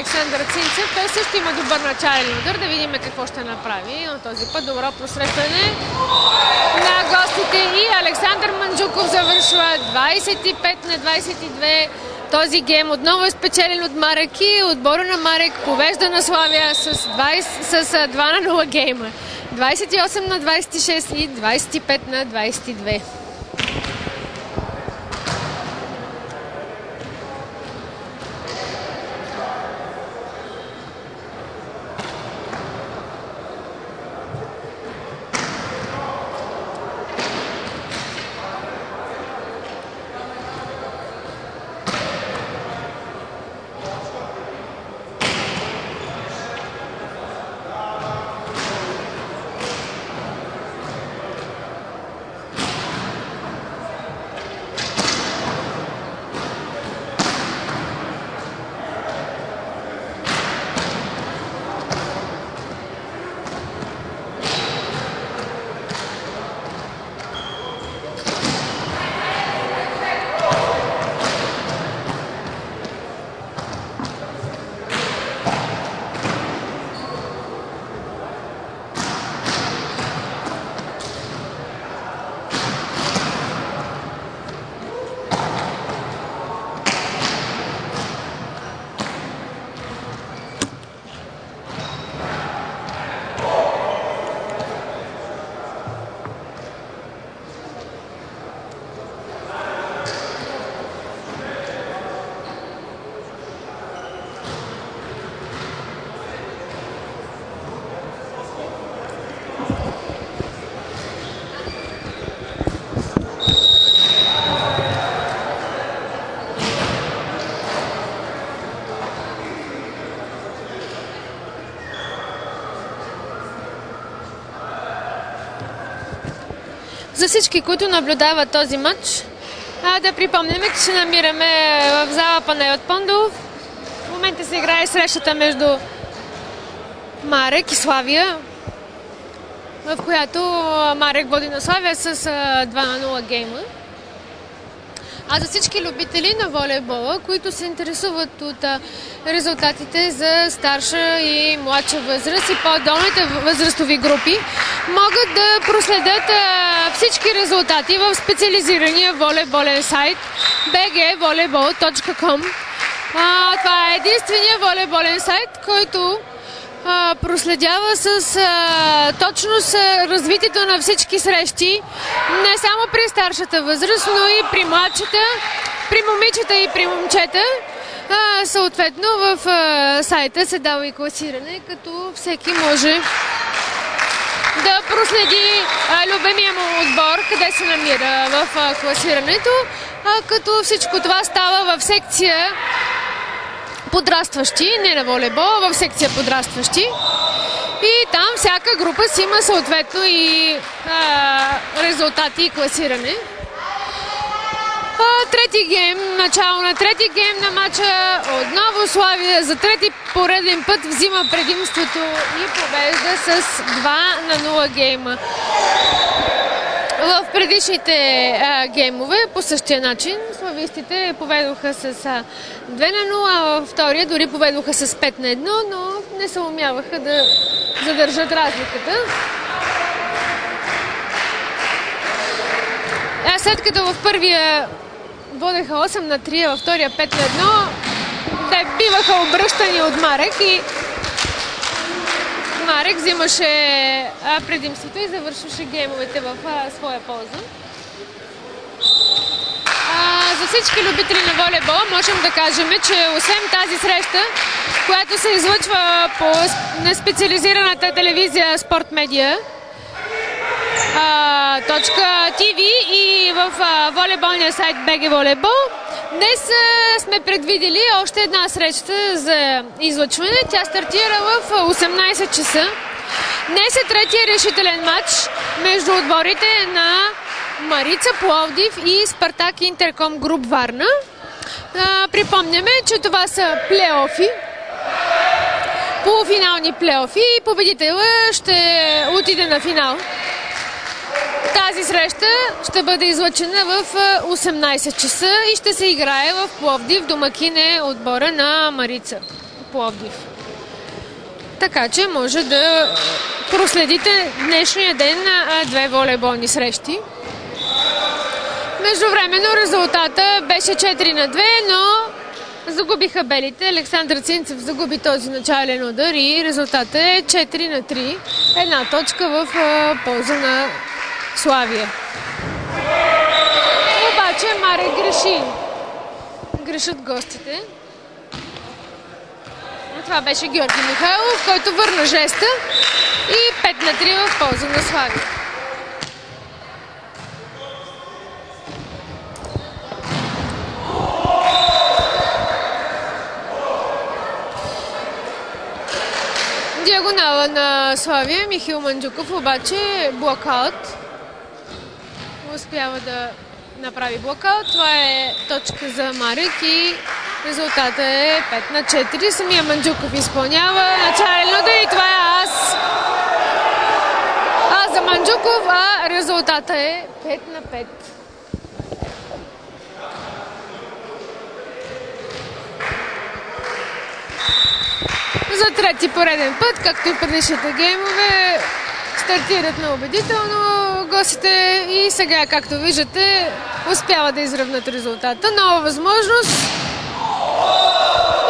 Александър Цинцев. Той също има добър начален удар. Да видим какво ще направи. Но този път добро просрещане на гостите. И Александър Манджуков завършва 25 на 22. Този гейм отново е спечелен от Марек и отбора на Марек повежда на Славия с, 20, с 2 на 0 гейма. 28 на 26 и 25 на 22. За всички, които наблюдават този матч, а, да припомняме, че се намираме в зала Панайот Пондов. В момента се играе срещата между Марек и Славия, в която Марек води на Славия с 2 на 0 гейма. А за всички любители на волейбола, които се интересуват от резултатите за старша и младша възраст и по-долните възрастови групи, могат да проследят всички резултати в специализирания волейболен сайт bgvolleyball.com. Това е единствения волейболен сайт, който проследява с а, точност развитието на всички срещи, не само при старшата възраст, но и при младшата, при момичета и при момчета. А, съответно в а, сайта се дава и класиране, като всеки може да проследи а, любимия му отбор, къде се намира в а, класирането, а, като всичко това става в секция подрастващи, не на волейбол, в секция подрастващи. И там всяка група си има съответно и а, резултати и класиране. А, трети гейм, начало на трети гейм на матча. Отново Славия за трети пореден път взима предимството и побежда с 2 на 0 гейма в предишните а, геймове по същия начин славистите поведоха с а, 2 на 0, а във втория дори поведоха с 5 на 1, но не се умяваха да задържат разликата. А след като в първия водеха 8 на 3, а във втория 5 на 1, те биваха обръщани от Марек и Марек взимаше предимството и завършваше геймовете в своя полза. за всички любители на волейбол можем да кажем, че освен тази среща, която се излъчва по на специализираната телевизия Спорт Медиа, .tv и в волейболния сайт BG Волейбол, Днес сме предвидели още една среща за излъчване. Тя стартира в 18 часа. Днес е третия решителен матч между отборите на Марица Пловдив и Спартак Интерком Груп Варна. припомняме, че това са плейофи, полуфинални плейофи и победителя ще отиде на финал. Тази среща ще бъде излъчена в 18 часа и ще се играе в Пловдив. Домакин е отбора на Марица Пловдив. Така че може да проследите днешния ден на две волейболни срещи. Междувременно резултата беше 4 на 2, но загубиха белите. Александър Цинцев загуби този начален удар и резултата е 4 на 3. Една точка в полза на Славия. Обаче Маре греши. Грешат гостите. Това беше Георги Михайлов, който върна жеста и 5 на 3 в полза на Славия. Диагонала на Славия Михил Манджуков обаче блокаут успява да направи блокаут. Това е точка за Марик и резултата е 5 на 4. Самия Манджуков изпълнява начален удар и това е аз. А за Манджуков, а резултата е 5 на 5. За трети пореден път, както и предишните геймове, стартират на убедително гостите и сега, както виждате, успява да изравнат резултата. Нова възможност.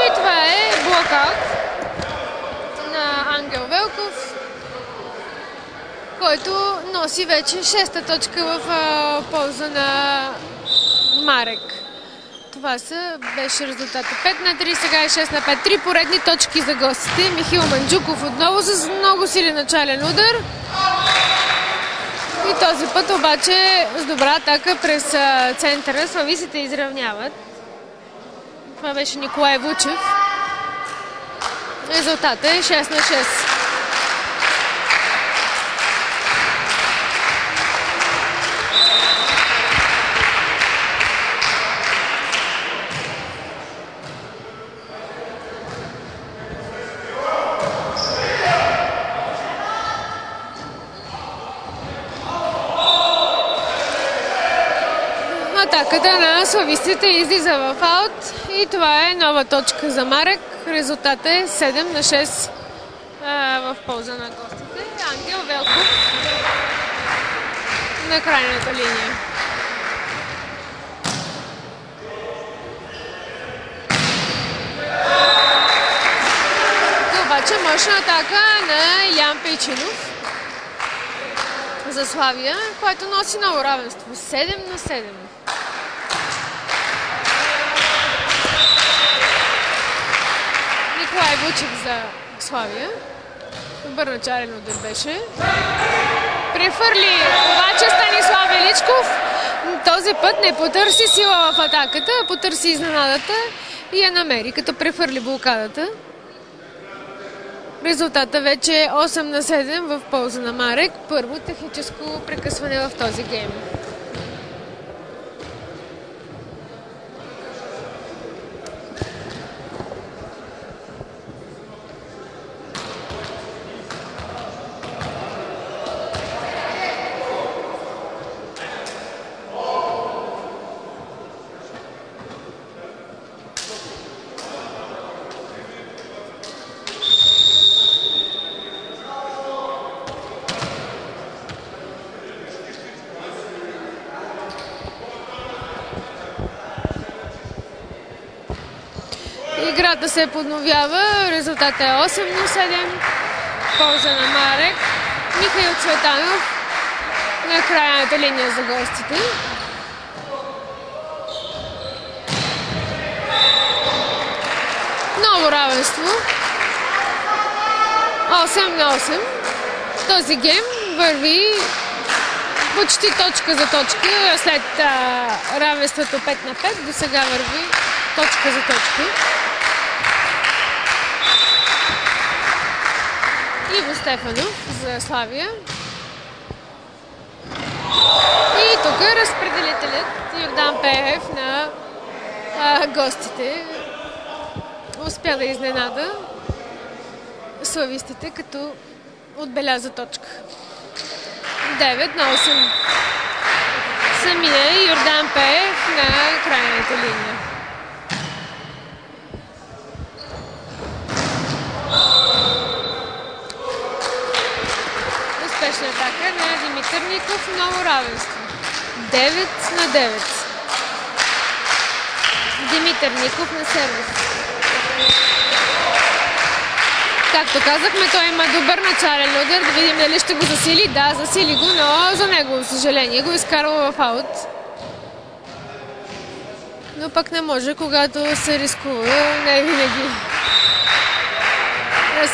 И това е блокаут на Ангел Велков, който носи вече шеста точка в полза на Марек. Това са, беше резултата 5 на 3, сега е 6 на 5. Три поредни точки за гостите. Михил Манджуков отново с много силен начален удар. И този път обаче с добра атака през центъра слависите изравняват. Това беше Николай Вучев. Резултата е 6 на 6. Атаката на излиза в аут и това е нова точка за Марек. Резултатът е 7 на 6 а, в полза на гостите. Ангел Велков на крайната линия. обаче мощна атака на Ян Пейчинов за Славия, което носи ново равенство. 7 на 7. Николай Вучев за Славия. Добър начален удар беше. Префърли обаче Станислав Величков. Този път не потърси сила в атаката, а потърси изненадата и я намери, като префърли блокадата. Резултата вече е 8 на 7 в полза на Марек. Първо техническо прекъсване в този гейм. Играта се подновява. Резултатът е 8 на 7. Полза на Марек. Михаил Цветанов на крайната линия за гостите. Ново равенство. 8 на 8. Този гейм върви почти точка за точка след равенството 5 на 5. До сега върви точка за точка. Иво Стефанов за Славия. И тук разпределителят Йордан Пеев на а, гостите успя да изненада славистите, като отбеляза точка. 9 на 8. Самия Йордан Пеев на крайната линия. Успешна атака на Димитър Ников. Много равенство. 9 на 9. Димитър Ников на сервис. Както казахме, той има добър начален удар. Да видим дали ще го засили. Да, засили го, но за него, съжаление, го изкарва в аут. Но пък не може, когато се рискува, не винаги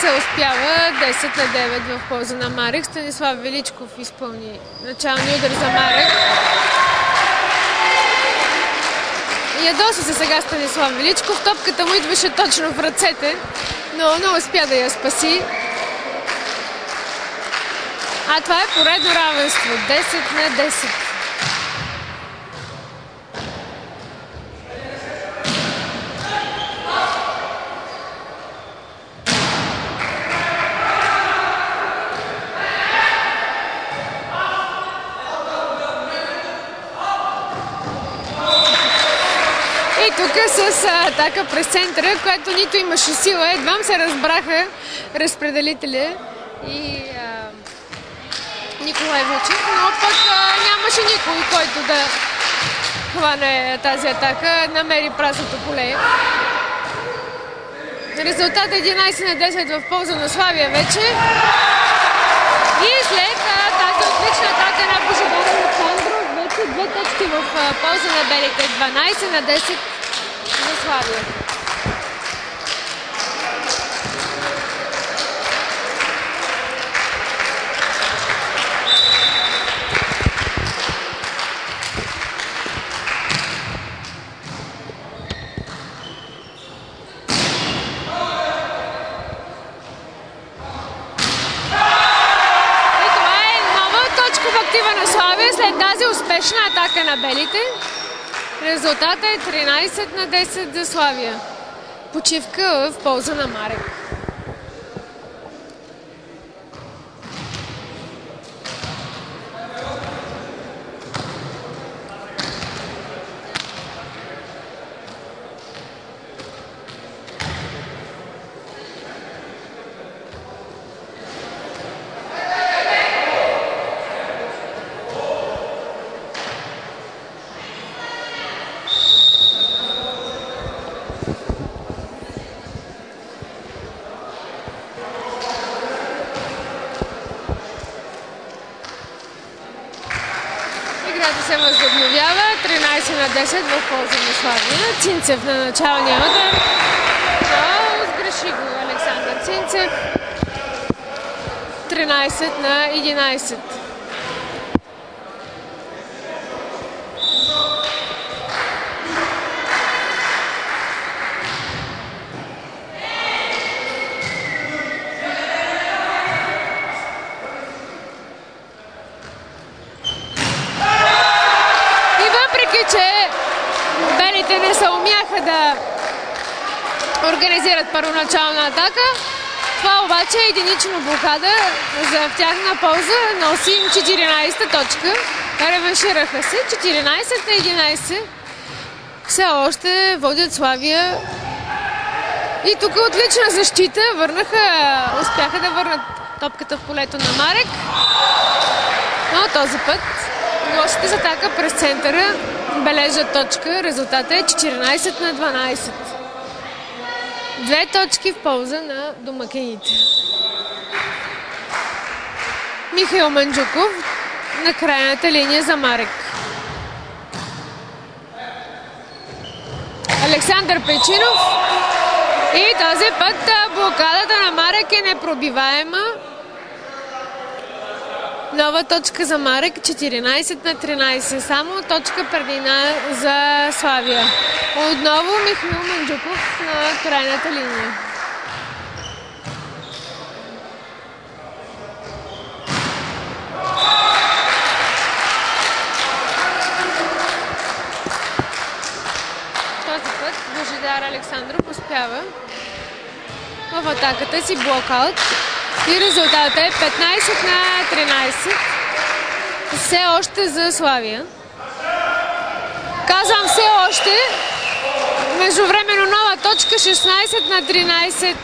се успява. 10 на 9 в полза на Марек. Станислав Величков изпълни началния удар за Марек. Ядоса се сега Станислав Величков. Топката му идваше точно в ръцете, но не успя да я спаси. А това е поредно равенство. 10 на 10. И тук с атака през центъра, която нито имаше сила, едвам се разбраха разпределителя и а, Николай Вучев, но пък а, нямаше никой, който да хване тази атака, намери празното поле. Резултат 11 на 10 в полза на Славия вече. И след тази отлична атака на Божидар Александров, вече две точки в полза на белите. 12 на 10 за Славия. И това е след тази успешна атака на белите. Резултатът е 13 на 10 за Славия. Почивка в полза на Марек. Играта се възобновява. 13 на 10 в полза на Славия. Цинцев на началния удар. Но сгреши го Александър Цинцев. 13 на 11. И въпреки, че белите не се умяха да организират първоначална атака, това обаче е единично блокада за тяхна полза. Носи им 14-та точка. Реваншираха се. 14 на 11. Все още водят Славия. И тук отлична защита. Върнаха, успяха да върнат топката в полето на Марек. Но този път гостите с атака през центъра бележат точка. Резултата е 14 на 12. Две точки в полза на домакините. Михаил Манджуков на крайната линия за Марек. Александър Печинов и този път блокадата на Марек е непробиваема. Нова точка за Марек, 14 на 13. Само точка предина за Славия. Отново Михаил Манджуков на крайната линия. Този път Божидар Александров успява в атаката си блокаут. И резултатът е 15 на 13. Все още за Славия. Казвам все още. Междувременно нова точка 16 на 13.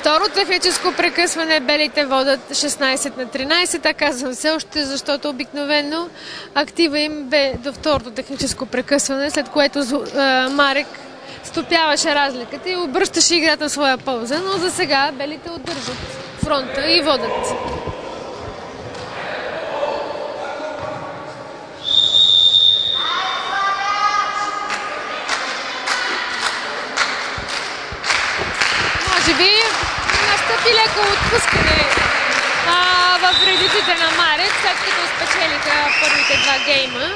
Второ техническо прекъсване. Белите водят 16 на 13. А казвам все още, защото обикновено актива им бе до второто техническо прекъсване, след което Марек стопяваше разликата и обръщаше играта в своя полза, но за сега белите удържат фронта и водят. Може би настъпи леко отпускане а, в редиците на Марек, след като спечелиха първите два гейма.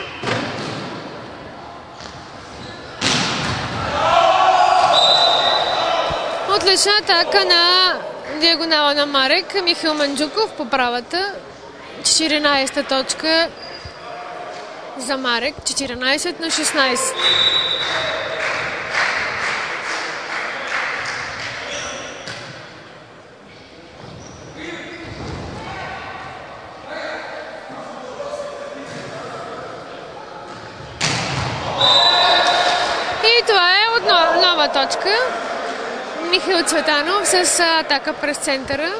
Отлична атака на диагонала на Марек. Михаил Манджуков по правата. 14-та точка за Марек. 14 на 16. И това е от точка. Михаил Цветанов с атака през центъра.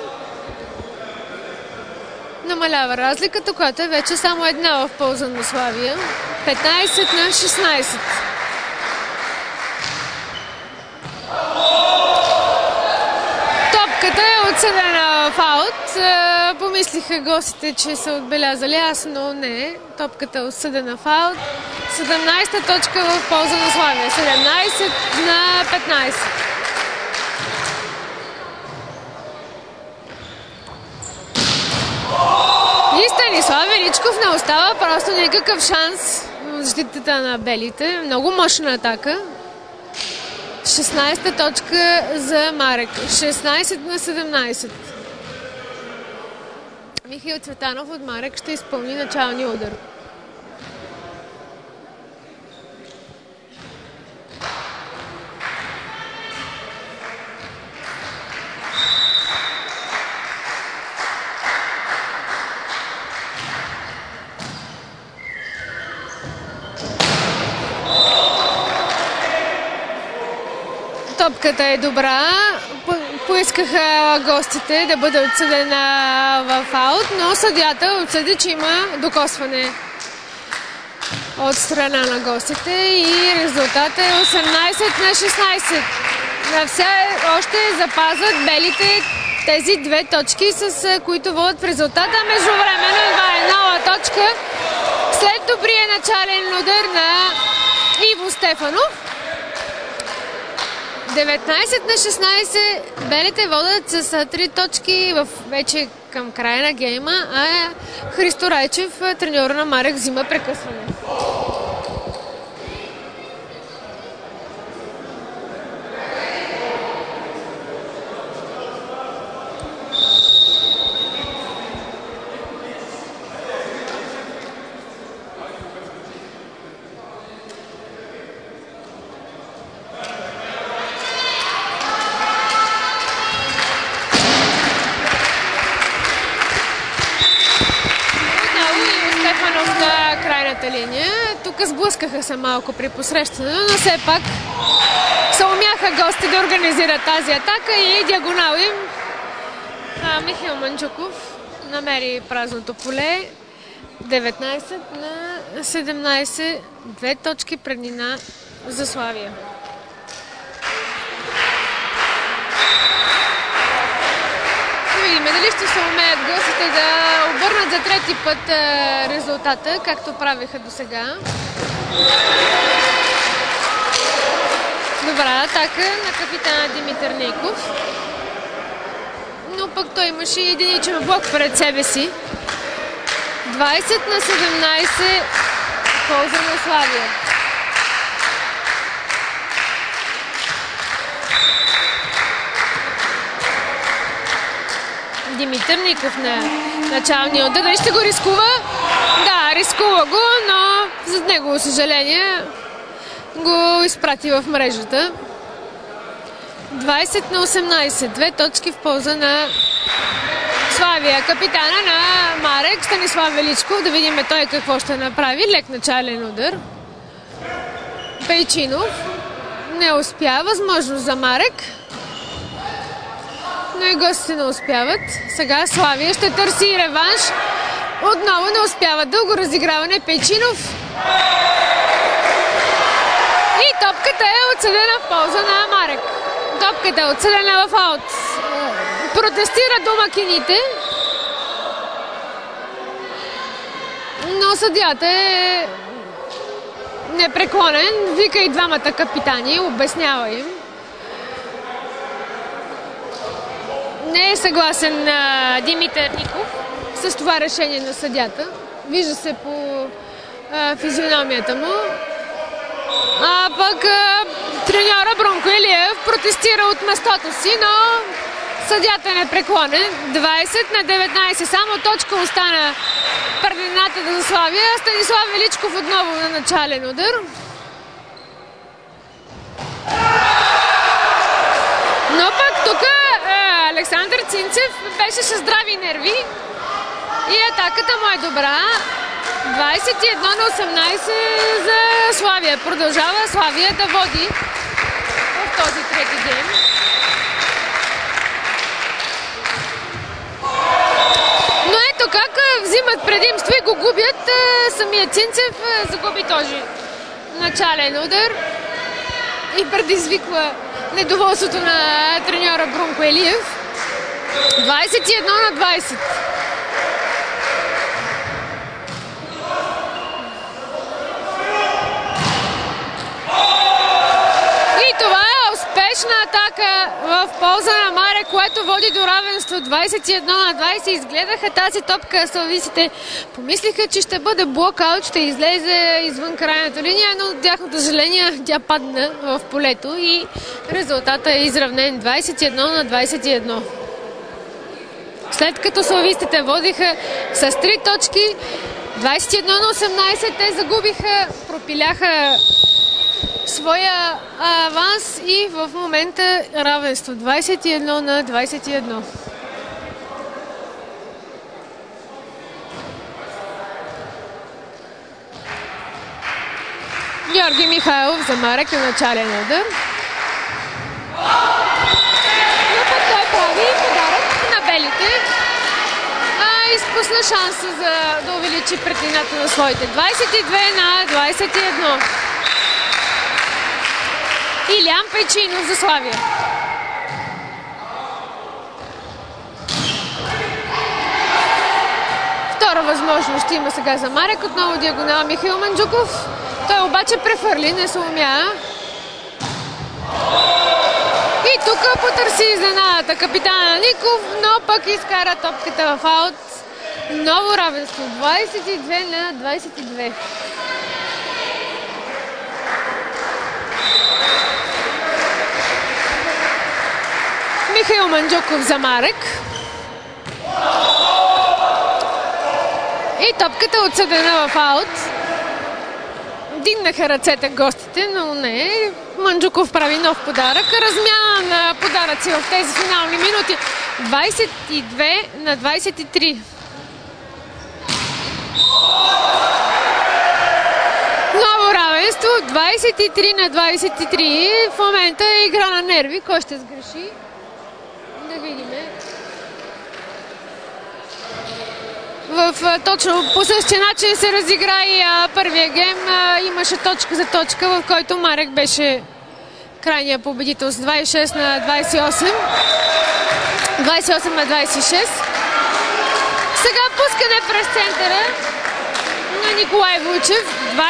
Намалява разликата, която е вече само една в полза на Славия. 15 на 16. Топката е отсъдена в аут. Е, Помислиха гостите, че са отбелязали аз, но не. Топката е отсъдена в аут. 17-та точка в полза на Славия. 17 на 15. И Станислав Величков не остава просто никакъв шанс в защитата на белите. Много мощна атака. 16-та точка за Марек. 16 на 17. Михаил Цветанов от Марек ще изпълни началния удар. Топката е добра. По- Поискаха гостите да бъде отсъдена в аут, но съдята отсъди, че има докосване от страна на гостите и резултатът е 18 на 16. На вся още запазват белите тези две точки, с които водят в резултата. Междувременно това е нова точка след добрия начален удар на Иво Стефанов. 19 на 16 белите водят с три точки в вече към края на гейма, а Христо Райчев, треньора на Марек, взима прекъсване. Сблъскаха се малко при посрещане, но все пак се умяха гости да организират тази атака и диагонал им а, Михаил Манчуков намери празното поле. 19 на 17, две точки преднина за Славия. Видим дали ще се умеят гостите да обърнат за трети път е, резултата, както правиха до сега. Добра атака на капитана Димитър Ников. Но пък той имаше единичен блок пред себе си. 20 на 17 полза на Славия. Димитър Ников на началния удар. Дали ще го рискува? Да, рискува го, но за негово съжаление го изпрати в мрежата. 20 на 18. Две точки в полза на Славия. Капитана на Марек, Станислав Величков. Да видим той какво ще направи. Лек начален удар. Пейчинов не успя. Възможност за Марек но и гостите не успяват. Сега Славия ще търси реванш. Отново не успява дълго разиграване Печинов. И топката е отсъдена в полза на Марек. Топката е отсъдена в аут. Протестира домакините. Но съдята е непреклонен. Вика и двамата капитани, обяснява им. не е съгласен а, Димитър Ников с това решение на съдята. Вижда се по а, физиономията му. А пък а, треньора Бронко Илиев протестира от местото си, но съдята е непреклонен. 20 на 19. Само точка остана предината за Славия. Станислав Величков отново на начален удар. Но пък тук Александър Цинцев беше с здрави нерви и атаката му е добра. 21 на 18 за Славия. Продължава Славия да води в този трети гейм. Но ето как взимат предимство и го губят. Самия Цинцев загуби този начален удар и предизвиква недоволството на треньора Брунко Елиев. 21 на 20. И това е успешна атака в полза на Маре, което води до равенство 21 на 20. Изгледаха тази топка слависите. Помислиха, че ще бъде блокаут, ще излезе извън крайната линия, но тяхното съжаление тя падна в полето и резултатът е изравнен 21 на 21. След като славистите водиха с три точки, 21 на 18 те загубиха, пропиляха своя аванс и в момента равенство 21 на 21. Георги Михайлов за Марек на начален удар. Но пък той прави подарък белите. А изпусна шанса за да увеличи предината на своите. 22 на 21. Илян Печинов за Славия. Втора възможност ще има сега за Марек. Отново диагонал Михаил Манджуков. Той обаче префърли, не се умя. И тук потърси изненадата капитана Ников, но пък изкара топката в аут. Ново равенство. 22 на 22. Михаил Манджуков за Марек. И топката е отсъдена в аут. Дигнаха ръцете гостите, но не. Манджуков прави нов подарък. Размяна на подаръци в тези финални минути. 22 на 23. Ново равенство. 23 на 23. В момента е игра на нерви. Кой ще сгреши? Да видим. В, точно по същия начин се разигра и първия гейм. Имаше точка за точка, в който Марек беше крайния победител с 26 на 28. 28 на 26. Сега пускане през центъра на Николай Вучев. 24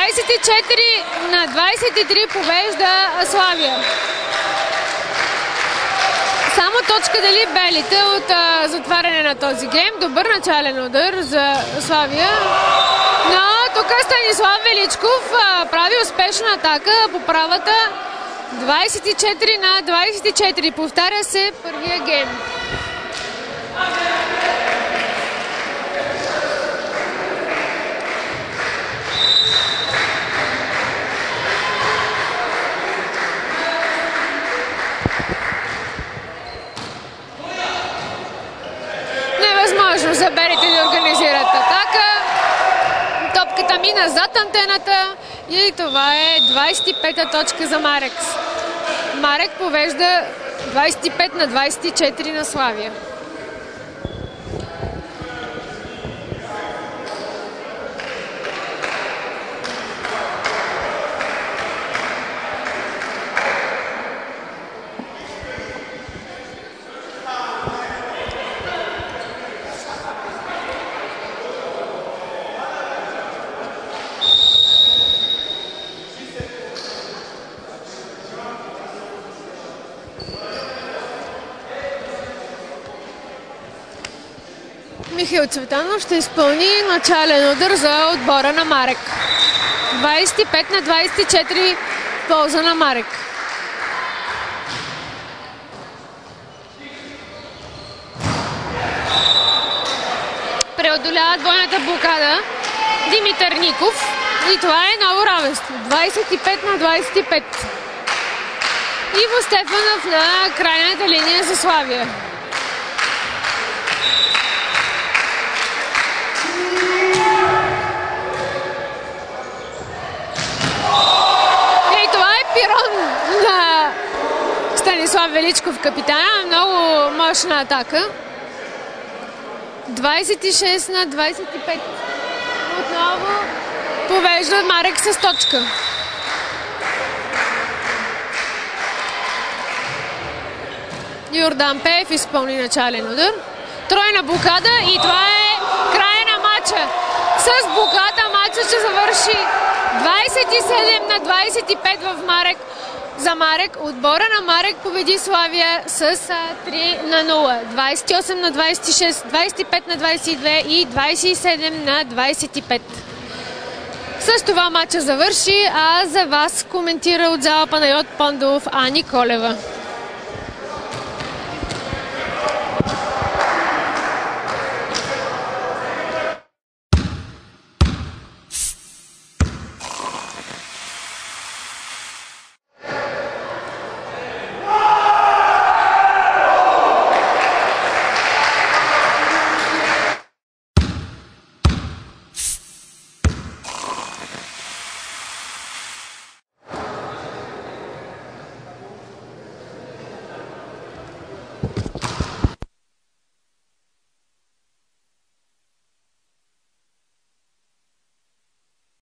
на 23 побежда Славия. Само точка дали белите от а, затваряне на този гейм. Добър начален удар за Славия. Но тук Станислав Величков а, прави успешна атака по правата. 24 на 24. Повтаря се първия гейм. Невъзможно за белите да организират атака. Топката мина зад антената и това е 25-та точка за Марекс. Марек повежда 25 на 24 на Славия. Михаил Цветанов ще изпълни начален удар за отбора на Марек. 25 на 24 в полза на Марек. Преодолява двойната блокада Димитър Ников и това е ново равенство. 25 на 25. Иво Стефанов на крайната линия за Славия. Величков капитана. Много мощна атака. 26 на 25. Отново повежда Марек с точка. Йордан Пеев изпълни начален удар. Тройна блокада и това е края на матча. С блокада матча ще завърши 27 на 25 в Марек. За Марек, отбора на Марек победи Славия с 3 на 0. 28 на 26, 25 на 22 и 27 на 25. С това матча завърши, а за вас коментира от зала Панайот Пондов Ани Колева.